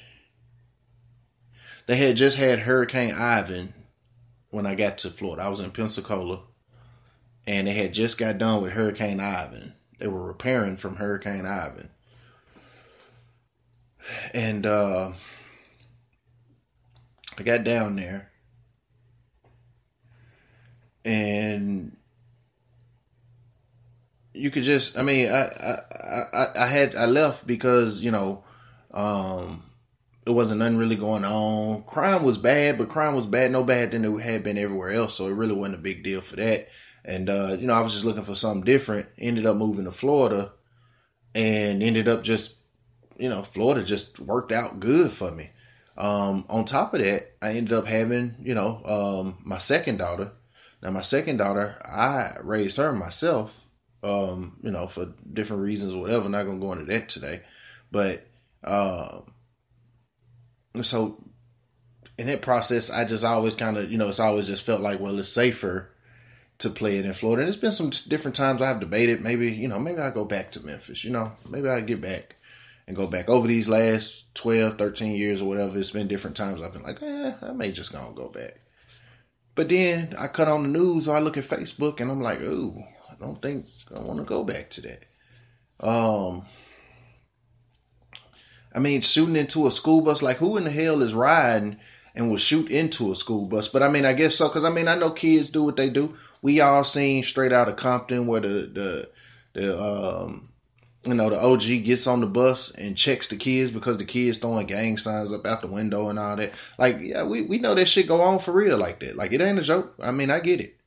they had just had Hurricane Ivan when I got to Florida. I was in Pensacola, and they had just got done with Hurricane Ivan. They were repairing from Hurricane Ivan, and uh, I got down there, and you could just. I mean, I I I, I had I left because you know. Um, it wasn't nothing really going on. Crime was bad, but crime was bad, no bad than it had been everywhere else. So it really wasn't a big deal for that. And uh, you know, I was just looking for something different. Ended up moving to Florida, and ended up just, you know, Florida just worked out good for me. Um, on top of that, I ended up having, you know, um, my second daughter. Now, my second daughter, I raised her myself, um, you know, for different reasons whatever. not gonna go into that today, but. Um, so in that process, I just always kind of, you know, it's always just felt like, well, it's safer to play it in Florida. And it's been some different times I've debated, maybe, you know, maybe I go back to Memphis, you know, maybe I get back and go back over these last 12, 13 years or whatever. It's been different times I've been like, eh, I may just gonna go back. But then I cut on the news or I look at Facebook and I'm like, ooh, I don't think I want to go back to that. Um, I mean, shooting into a school bus, like who in the hell is riding and will shoot into a school bus? But I mean, I guess so, because I mean, I know kids do what they do. We all seen straight out of Compton where the, the, the, um, you know, the OG gets on the bus and checks the kids because the kids throwing gang signs up out the window and all that. Like, yeah, we, we know that shit go on for real like that. Like, it ain't a joke. I mean, I get it.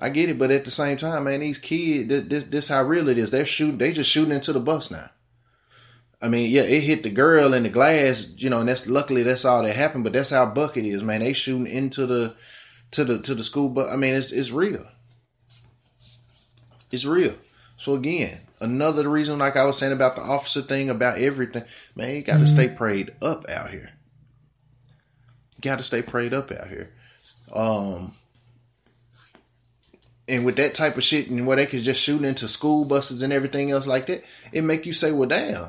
I get it, but at the same time, man, these kids, this, this, how real it is. They're shooting, they just shooting into the bus now. I mean, yeah, it hit the girl in the glass, you know, and that's luckily that's all that happened. But that's how Bucket is, man. They shooting into the to the to the school, but I mean, it's it's real. It's real. So again, another reason, like I was saying about the officer thing, about everything, man, you got to stay prayed up out here. You got to stay prayed up out here. Um, and with that type of shit, and where they could just shoot into school buses and everything else like that, it make you say, well, damn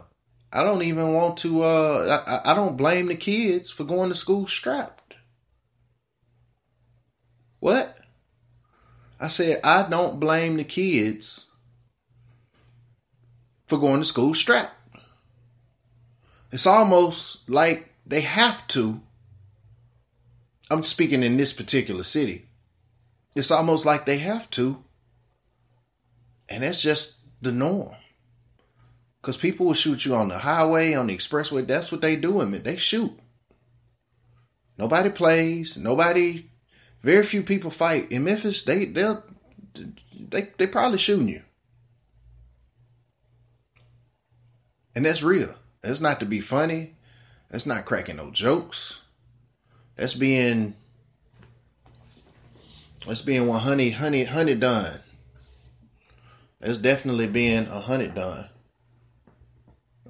I don't even want to. Uh, I, I don't blame the kids for going to school strapped. What? I said I don't blame the kids for going to school strapped. It's almost like they have to. I'm speaking in this particular city. It's almost like they have to. And that's just the norm. Because people will shoot you on the highway, on the expressway. That's what they do, man. They shoot. Nobody plays. Nobody. Very few people fight in Memphis. They they'll they they probably shooting you, and that's real. That's not to be funny. That's not cracking no jokes. That's being that's being one honey honey honey done. That's definitely being a honey done.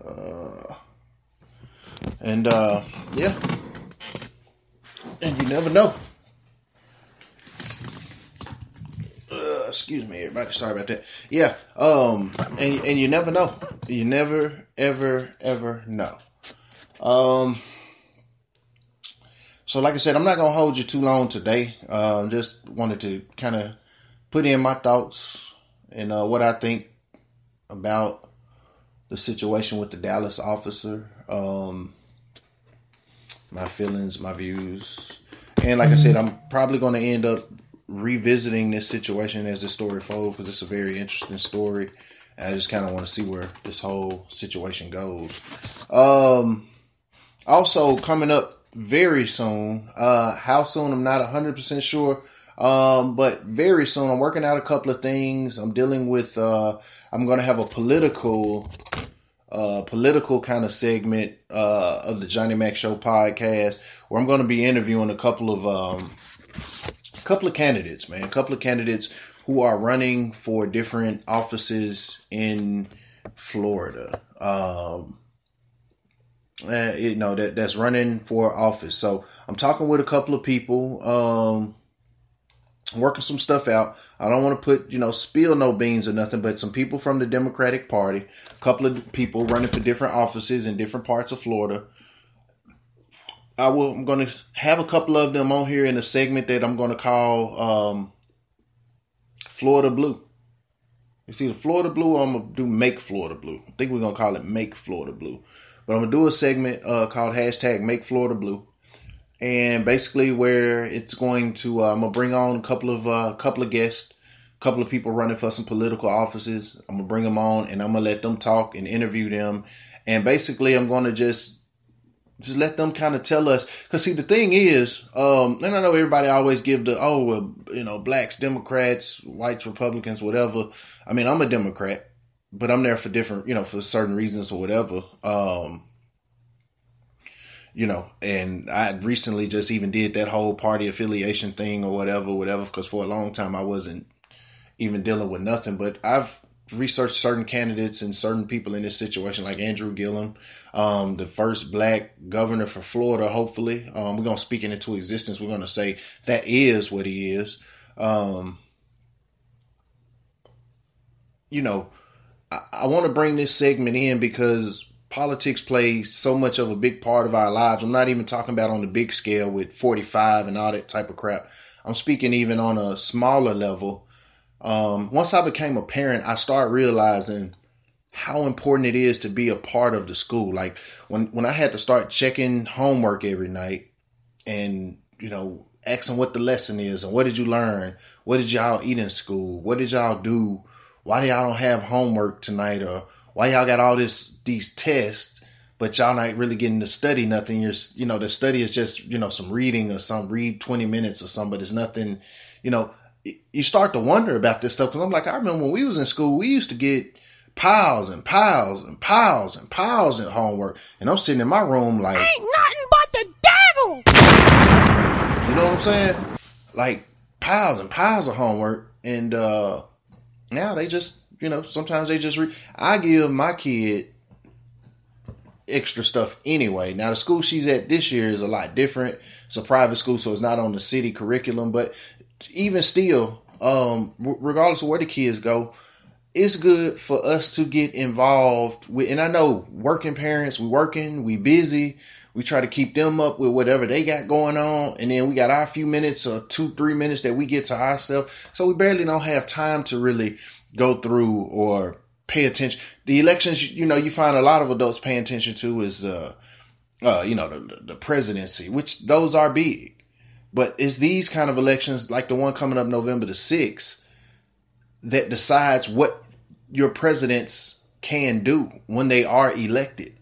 Uh, and uh, yeah, and you never know. Uh, excuse me, everybody. Sorry about that. Yeah. Um. And and you never know. You never, ever, ever know. Um. So, like I said, I'm not gonna hold you too long today. Um. Just wanted to kind of put in my thoughts and uh, what I think about the situation with the Dallas officer. Um. My feelings, my views, and like I said, I'm probably to end up revisiting this situation as the story folds because it's a very interesting story. I just kind of want to see where this whole situation goes. Um, also coming up very soon. Uh, how soon? I'm not 100% sure. Um, but very soon, I'm working out a couple of things. I'm dealing with, uh, I'm going to have a political, uh, political kind of segment, uh, of the Johnny Mac Show podcast where I'm going to be interviewing a couple of, um, couple of candidates, man, a couple of candidates who are running for different offices in Florida. Um, uh, you know that that's running for office. So I'm talking with a couple of people, um, working some stuff out. I don't want to put you know spill no beans or nothing, but some people from the Democratic Party, a couple of people running for different offices in different parts of Florida. I will. I'm going to have a couple of them on here in a segment that I'm going to call um, Florida Blue. You see, the Florida Blue. I'm gonna do Make Florida Blue. I think we're gonna call it Make Florida Blue. But I'm gonna do a segment uh, called hashtag Make Florida Blue, and basically where it's going to. Uh, I'm gonna bring on a couple of uh, couple of guests, a couple of people running for some political offices. I'm gonna bring them on, and I'm gonna let them talk and interview them, and basically I'm gonna just just let them kind of tell us. Because see the thing is um and i know everybody always give the oh well, you know blacks democrats whites republicans whatever. I mean i'm a democrat but i'm there for different you know for certain reasons or whatever. Um you know and i recently just even did that whole party affiliation thing or whatever whatever because for a long time i wasn't even dealing with nothing. But i've researched certain candidates and certain people in this situation, like Andrew Gillum, um, the first black governor for Florida, hopefully. Um, we're going to speak it into existence. We're going to say that is what he is. Um, you know, I, I want to bring this segment in because politics plays so much of a big part of our lives. I'm not even talking about on the big scale with 45 and all that type of crap. I'm speaking even on a smaller level. Um, once I became a parent, I started realizing how important it is to be a part of the school. Like when, when I had to start checking homework every night and, you know, asking what the lesson is and what did you learn? What did y'all eat in school? What did y'all do? Why do y'all don't have homework tonight? Or why y'all got all this, these tests, but y'all not really getting to study nothing. You're, you know, the study is just, you know, some reading or some read 20 minutes or something, but it's nothing, you know, you start to wonder about this stuff. Cause I'm like, I remember when we was in school, we used to get piles and piles and piles and piles of homework. And I'm sitting in my room like, ain't nothing but the devil. You know what I'm saying? Like piles and piles of homework. And, uh, now they just, you know, sometimes they just read. I give my kid extra stuff anyway. Now the school she's at this year is a lot different. It's a private school, so it's not on the city curriculum, but even still, um, regardless of where the kids go, it's good for us to get involved with, and I know working parents, we working, we busy, we try to keep them up with whatever they got going on, and then we got our few minutes or two, three minutes that we get to ourselves. So we barely don't have time to really go through or pay attention. The elections, you know, you find a lot of adults paying attention to is the, uh, you know, the, the presidency, which those are big. But it's these kind of elections, like the one coming up November the 6th, that decides what your presidents can do when they are elected.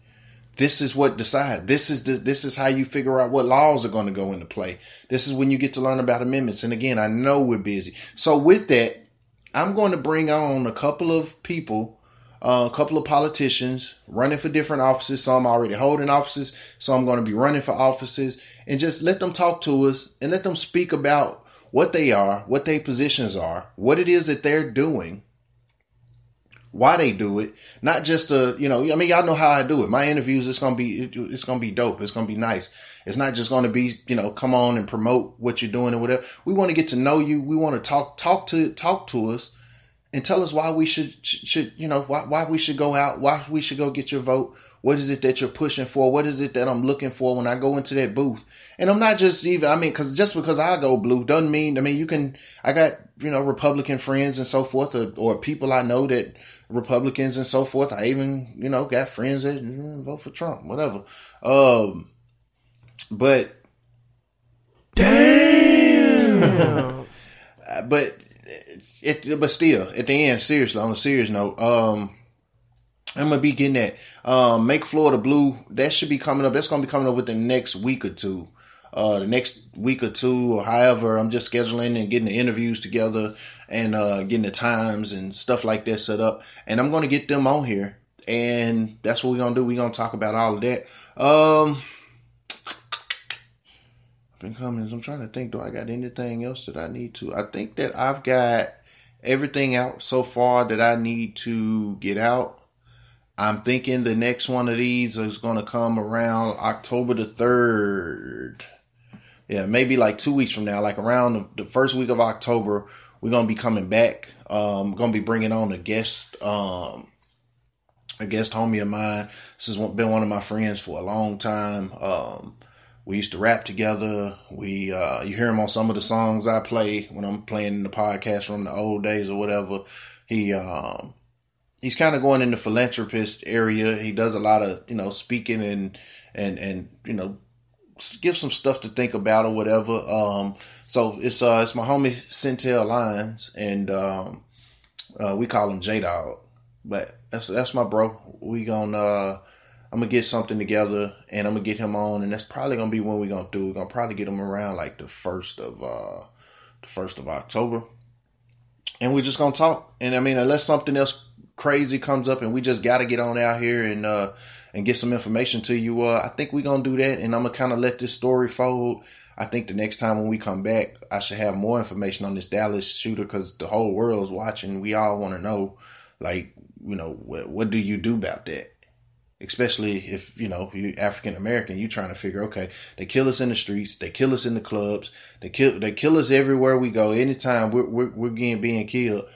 This is what decides. This is the, this is how you figure out what laws are going to go into play. This is when you get to learn about amendments. And again, I know we're busy. So with that, I'm going to bring on a couple of people, uh, a couple of politicians running for different offices. Some already holding offices. Some going to be running for offices and just let them talk to us and let them speak about what they are, what their positions are, what it is that they're doing why they do it, not just to, you know, I mean, y'all know how I do it. My interviews, it's to be, it's to be dope. It's to be nice. It's not just to be, you know, come on and promote what you're doing or whatever. We want to get to know you. We want to talk, talk to, talk to us and tell us why we should, should, you know, why, why we should go out, why we should go get your vote. What is it that you're pushing for? What is it that I'm looking for when I go into that booth? And I'm not just even, I mean, cause just because I go blue doesn't mean, I mean, you can, I got, you know, Republican friends and so forth or, or people I know that Republicans and so forth. I even, you know, got friends that vote for Trump, whatever. Um, but damn, [LAUGHS] but it, but still, at the end, seriously, on a serious note, um, I'm gonna be getting that. Um, make Florida blue. That should be coming up. That's gonna be coming up within the next week or two. Uh, the next week or two, or however, I'm just scheduling and getting the interviews together and uh, getting the times and stuff like that set up. And I'm gonna get them on here, and that's what we're gonna do. We're gonna talk about all of that. Um, I've been coming. I'm trying to think. Do I got anything else that I need to? I think that I've got everything out so far that I need to get out. I'm thinking the next one of these is going to come around October the 3rd. Yeah, maybe like two weeks from now, like around the, first week of October, we're going to be coming back. Um, going to be bringing on a guest, um, a guest homie of mine. This has been one of my friends for a long time. Um, we used to rap together. We, uh, you hear him on some of the songs I play when I'm playing the podcast from the old days or whatever. He, um, he's kind of going in the philanthropist area. He does a lot of, you know, speaking and, and, and, you know, give some stuff to think about or whatever. Um, so it's, uh, it's my homie Centel Lyons and, um, uh, we call him J Dog, but that's, that's my bro. We gonna, uh, I'm gonna get something together and I'm gonna get him on, and that's probably gonna be when we're gonna do. We're gonna probably get him around like the first of uh the first of October, and we're just gonna talk. And I mean, unless something else crazy comes up, and we just gotta get on out here and uh and get some information to you. Uh, I think we're gonna do that, and I'm gonna kind of let this story fold. I think the next time when we come back, I should have more information on this Dallas shooter because the whole world's watching. We all want to know, like, you know, what, what do you do about that? Especially if you know you African American, you trying to figure, okay, they kill us in the streets, they kill us in the clubs, they kill they kill us everywhere we go. Anytime we're we're, we're getting being killed,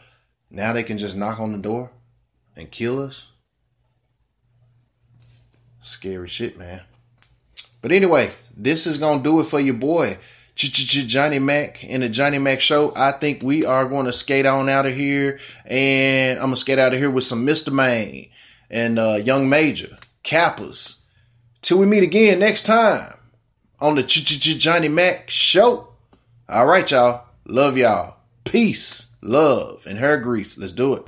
now they can just knock on the door and kill us. Scary shit, man. But anyway, this is gonna do it for your boy. Jonnie Mack in the Jonnie Mack show. I think we are going to skate on out of here and I'm to skate out of here with some Mr. Main and uh, Young Major, Kappas. Till we meet again next time on the Jonnie Mack Show. All right, y'all. Love y'all. Peace, love, and hair grease. Let's do it.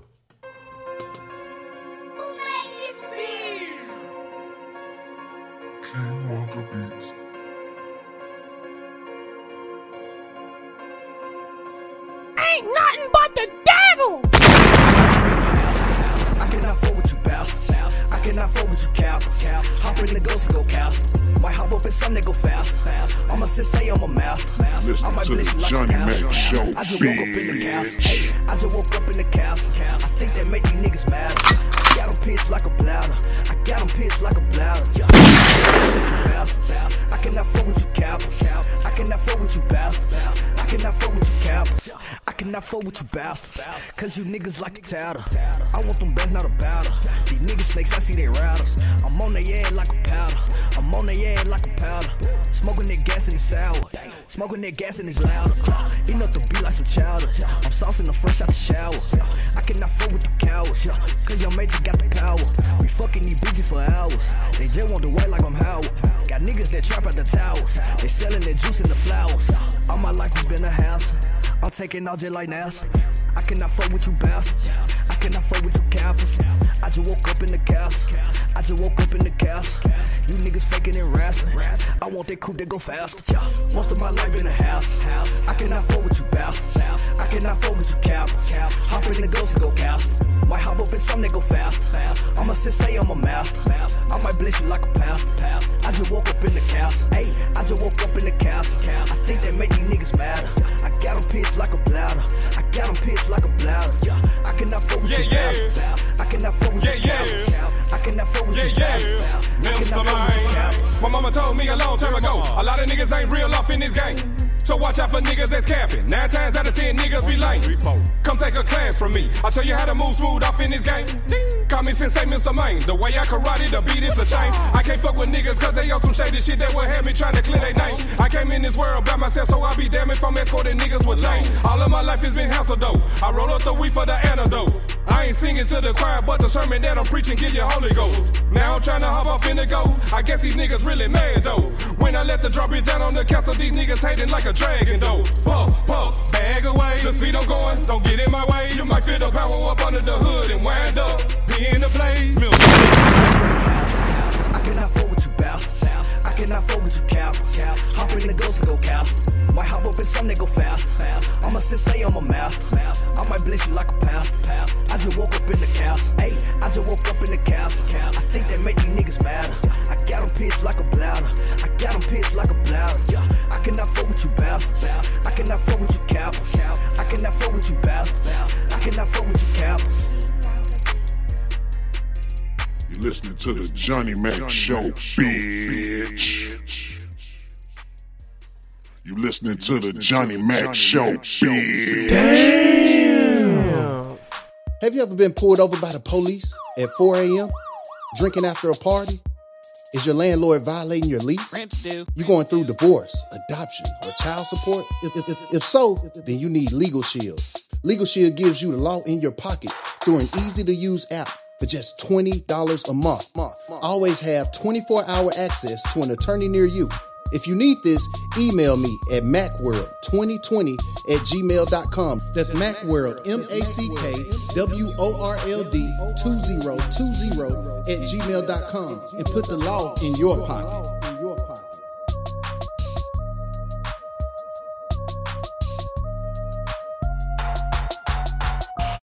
Ain't in the ghost go cast. Might hop up in some go fast. I'm a sensei, I'm a master. Listen I to the Jonnie. Mack Show, I just woke up in the castle. Hey, I just woke up in the castle. I think that make these niggas mad. I got them pissed like a bladder. I got them pissed like a bladder. Yeah. I cannot fuck with you, cowards. I cannot fuck with you, bastards. I cannot fuck with you, cowards. I cannot fuck with you, bastards. Cause you niggas like a tatter. I want them bands, not a battle. These niggas snakes, I see they rattles. I'm on their head like a powder. I'm on their head like a powder. Smoking that gas and it's sour. Smoking that gas and it's louder. Eating up the beat like some chowder. I'm saucing the fresh out the shower. I cannot fuck with the cowards. Cause your mates got the power. We fucking these bitches for hours. They just want to wait like I'm Howard. Got niggas that trap at the towers. They selling their juice in the flowers. All my life has been a house. I'm taking all just like NASA. I cannot fuck with you bastards. I cannot fuck with you cappers. I just woke up in the castle. I just woke up in the castle. You niggas faking and rasping. I want that coupe that go faster. Most of my life in the house. I cannot fuck with you bastards. I cannot fuck with you cappers. Hop in the ghost and go castle. Might hop up in some that go fast. I'm a sensei, I'm a master. I might bless you like a pastor. I just woke up in the castle. Hey, I just woke up in the castle. I think that make these niggas madder. I got them pissed like a bladder. I got them pissed like a bladder. Yeah, I cannot fuck with you bastards. I cannot fuck with Yeah, you yeah. cowards. I cannot fuck with Yeah, you yeah. cowards. I Mr. cannot fuck with Man. My mama told me a long time ago, a lot of niggas ain't real off in this game. So watch out for niggas that's capping. Nine times out of ten niggas be lame. Come take a class from me. I'll show you how to move smooth off in this game. Call me Sensei Mr. Main. The way I karate, the beat is a shame. I can't fuck with niggas cause they on some shady shit that will have me trying to clear their name. I came in this world by myself, so I'll be damned if I'm escorting niggas with chain. All of my life has been hustle though. I roll up the weed for the antidote. I ain't singing to the choir, but the sermon that I'm preaching give you Holy Ghost. Now I'm trying to hop off in the ghost. I guess these niggas really mad though. When I let the drop it down on the castle, these niggas hating like a dragon though. Puff, puff, bag away. The speed I'm going, don't get in my way. You might feel the power up under the hood and wind up. Be in the place. I cannot fuck with you bastards. I cannot fuck with you cowards. Hop in the ghost and go cast. Might hop up in some nigga fast. I'm a sensei, I'm a master. I might bless you like a pastor. I just woke up in the castle. Hey, I just woke up in the castle. I think that make these niggas madder. I got them pissed like a bladder. I got them pissed like a bladder. Yeah, I cannot fuck with you bastards. I cannot fuck with you cowards. I cannot fuck with you bastards. I cannot fuck with you cowards. You listening to the Jonnie Mack Show, bitch. You listening to the Jonnie Mack Show, bitch. Damn. Have you ever been pulled over by the police at 4 a.m. drinking after a party? Is your landlord violating your lease? You going through divorce, adoption, or child support? If, if, if, if so, then you need Legal Shield. Legal Shield gives you the law in your pocket through an easy to use app for just $20 a month. Always have 24 hour access to an attorney near you. If you need this, email me at mackworld2020 at gmail.com. That's mackworld, M A C K W O R L D 2020 at gmail.com and put the law in your pocket.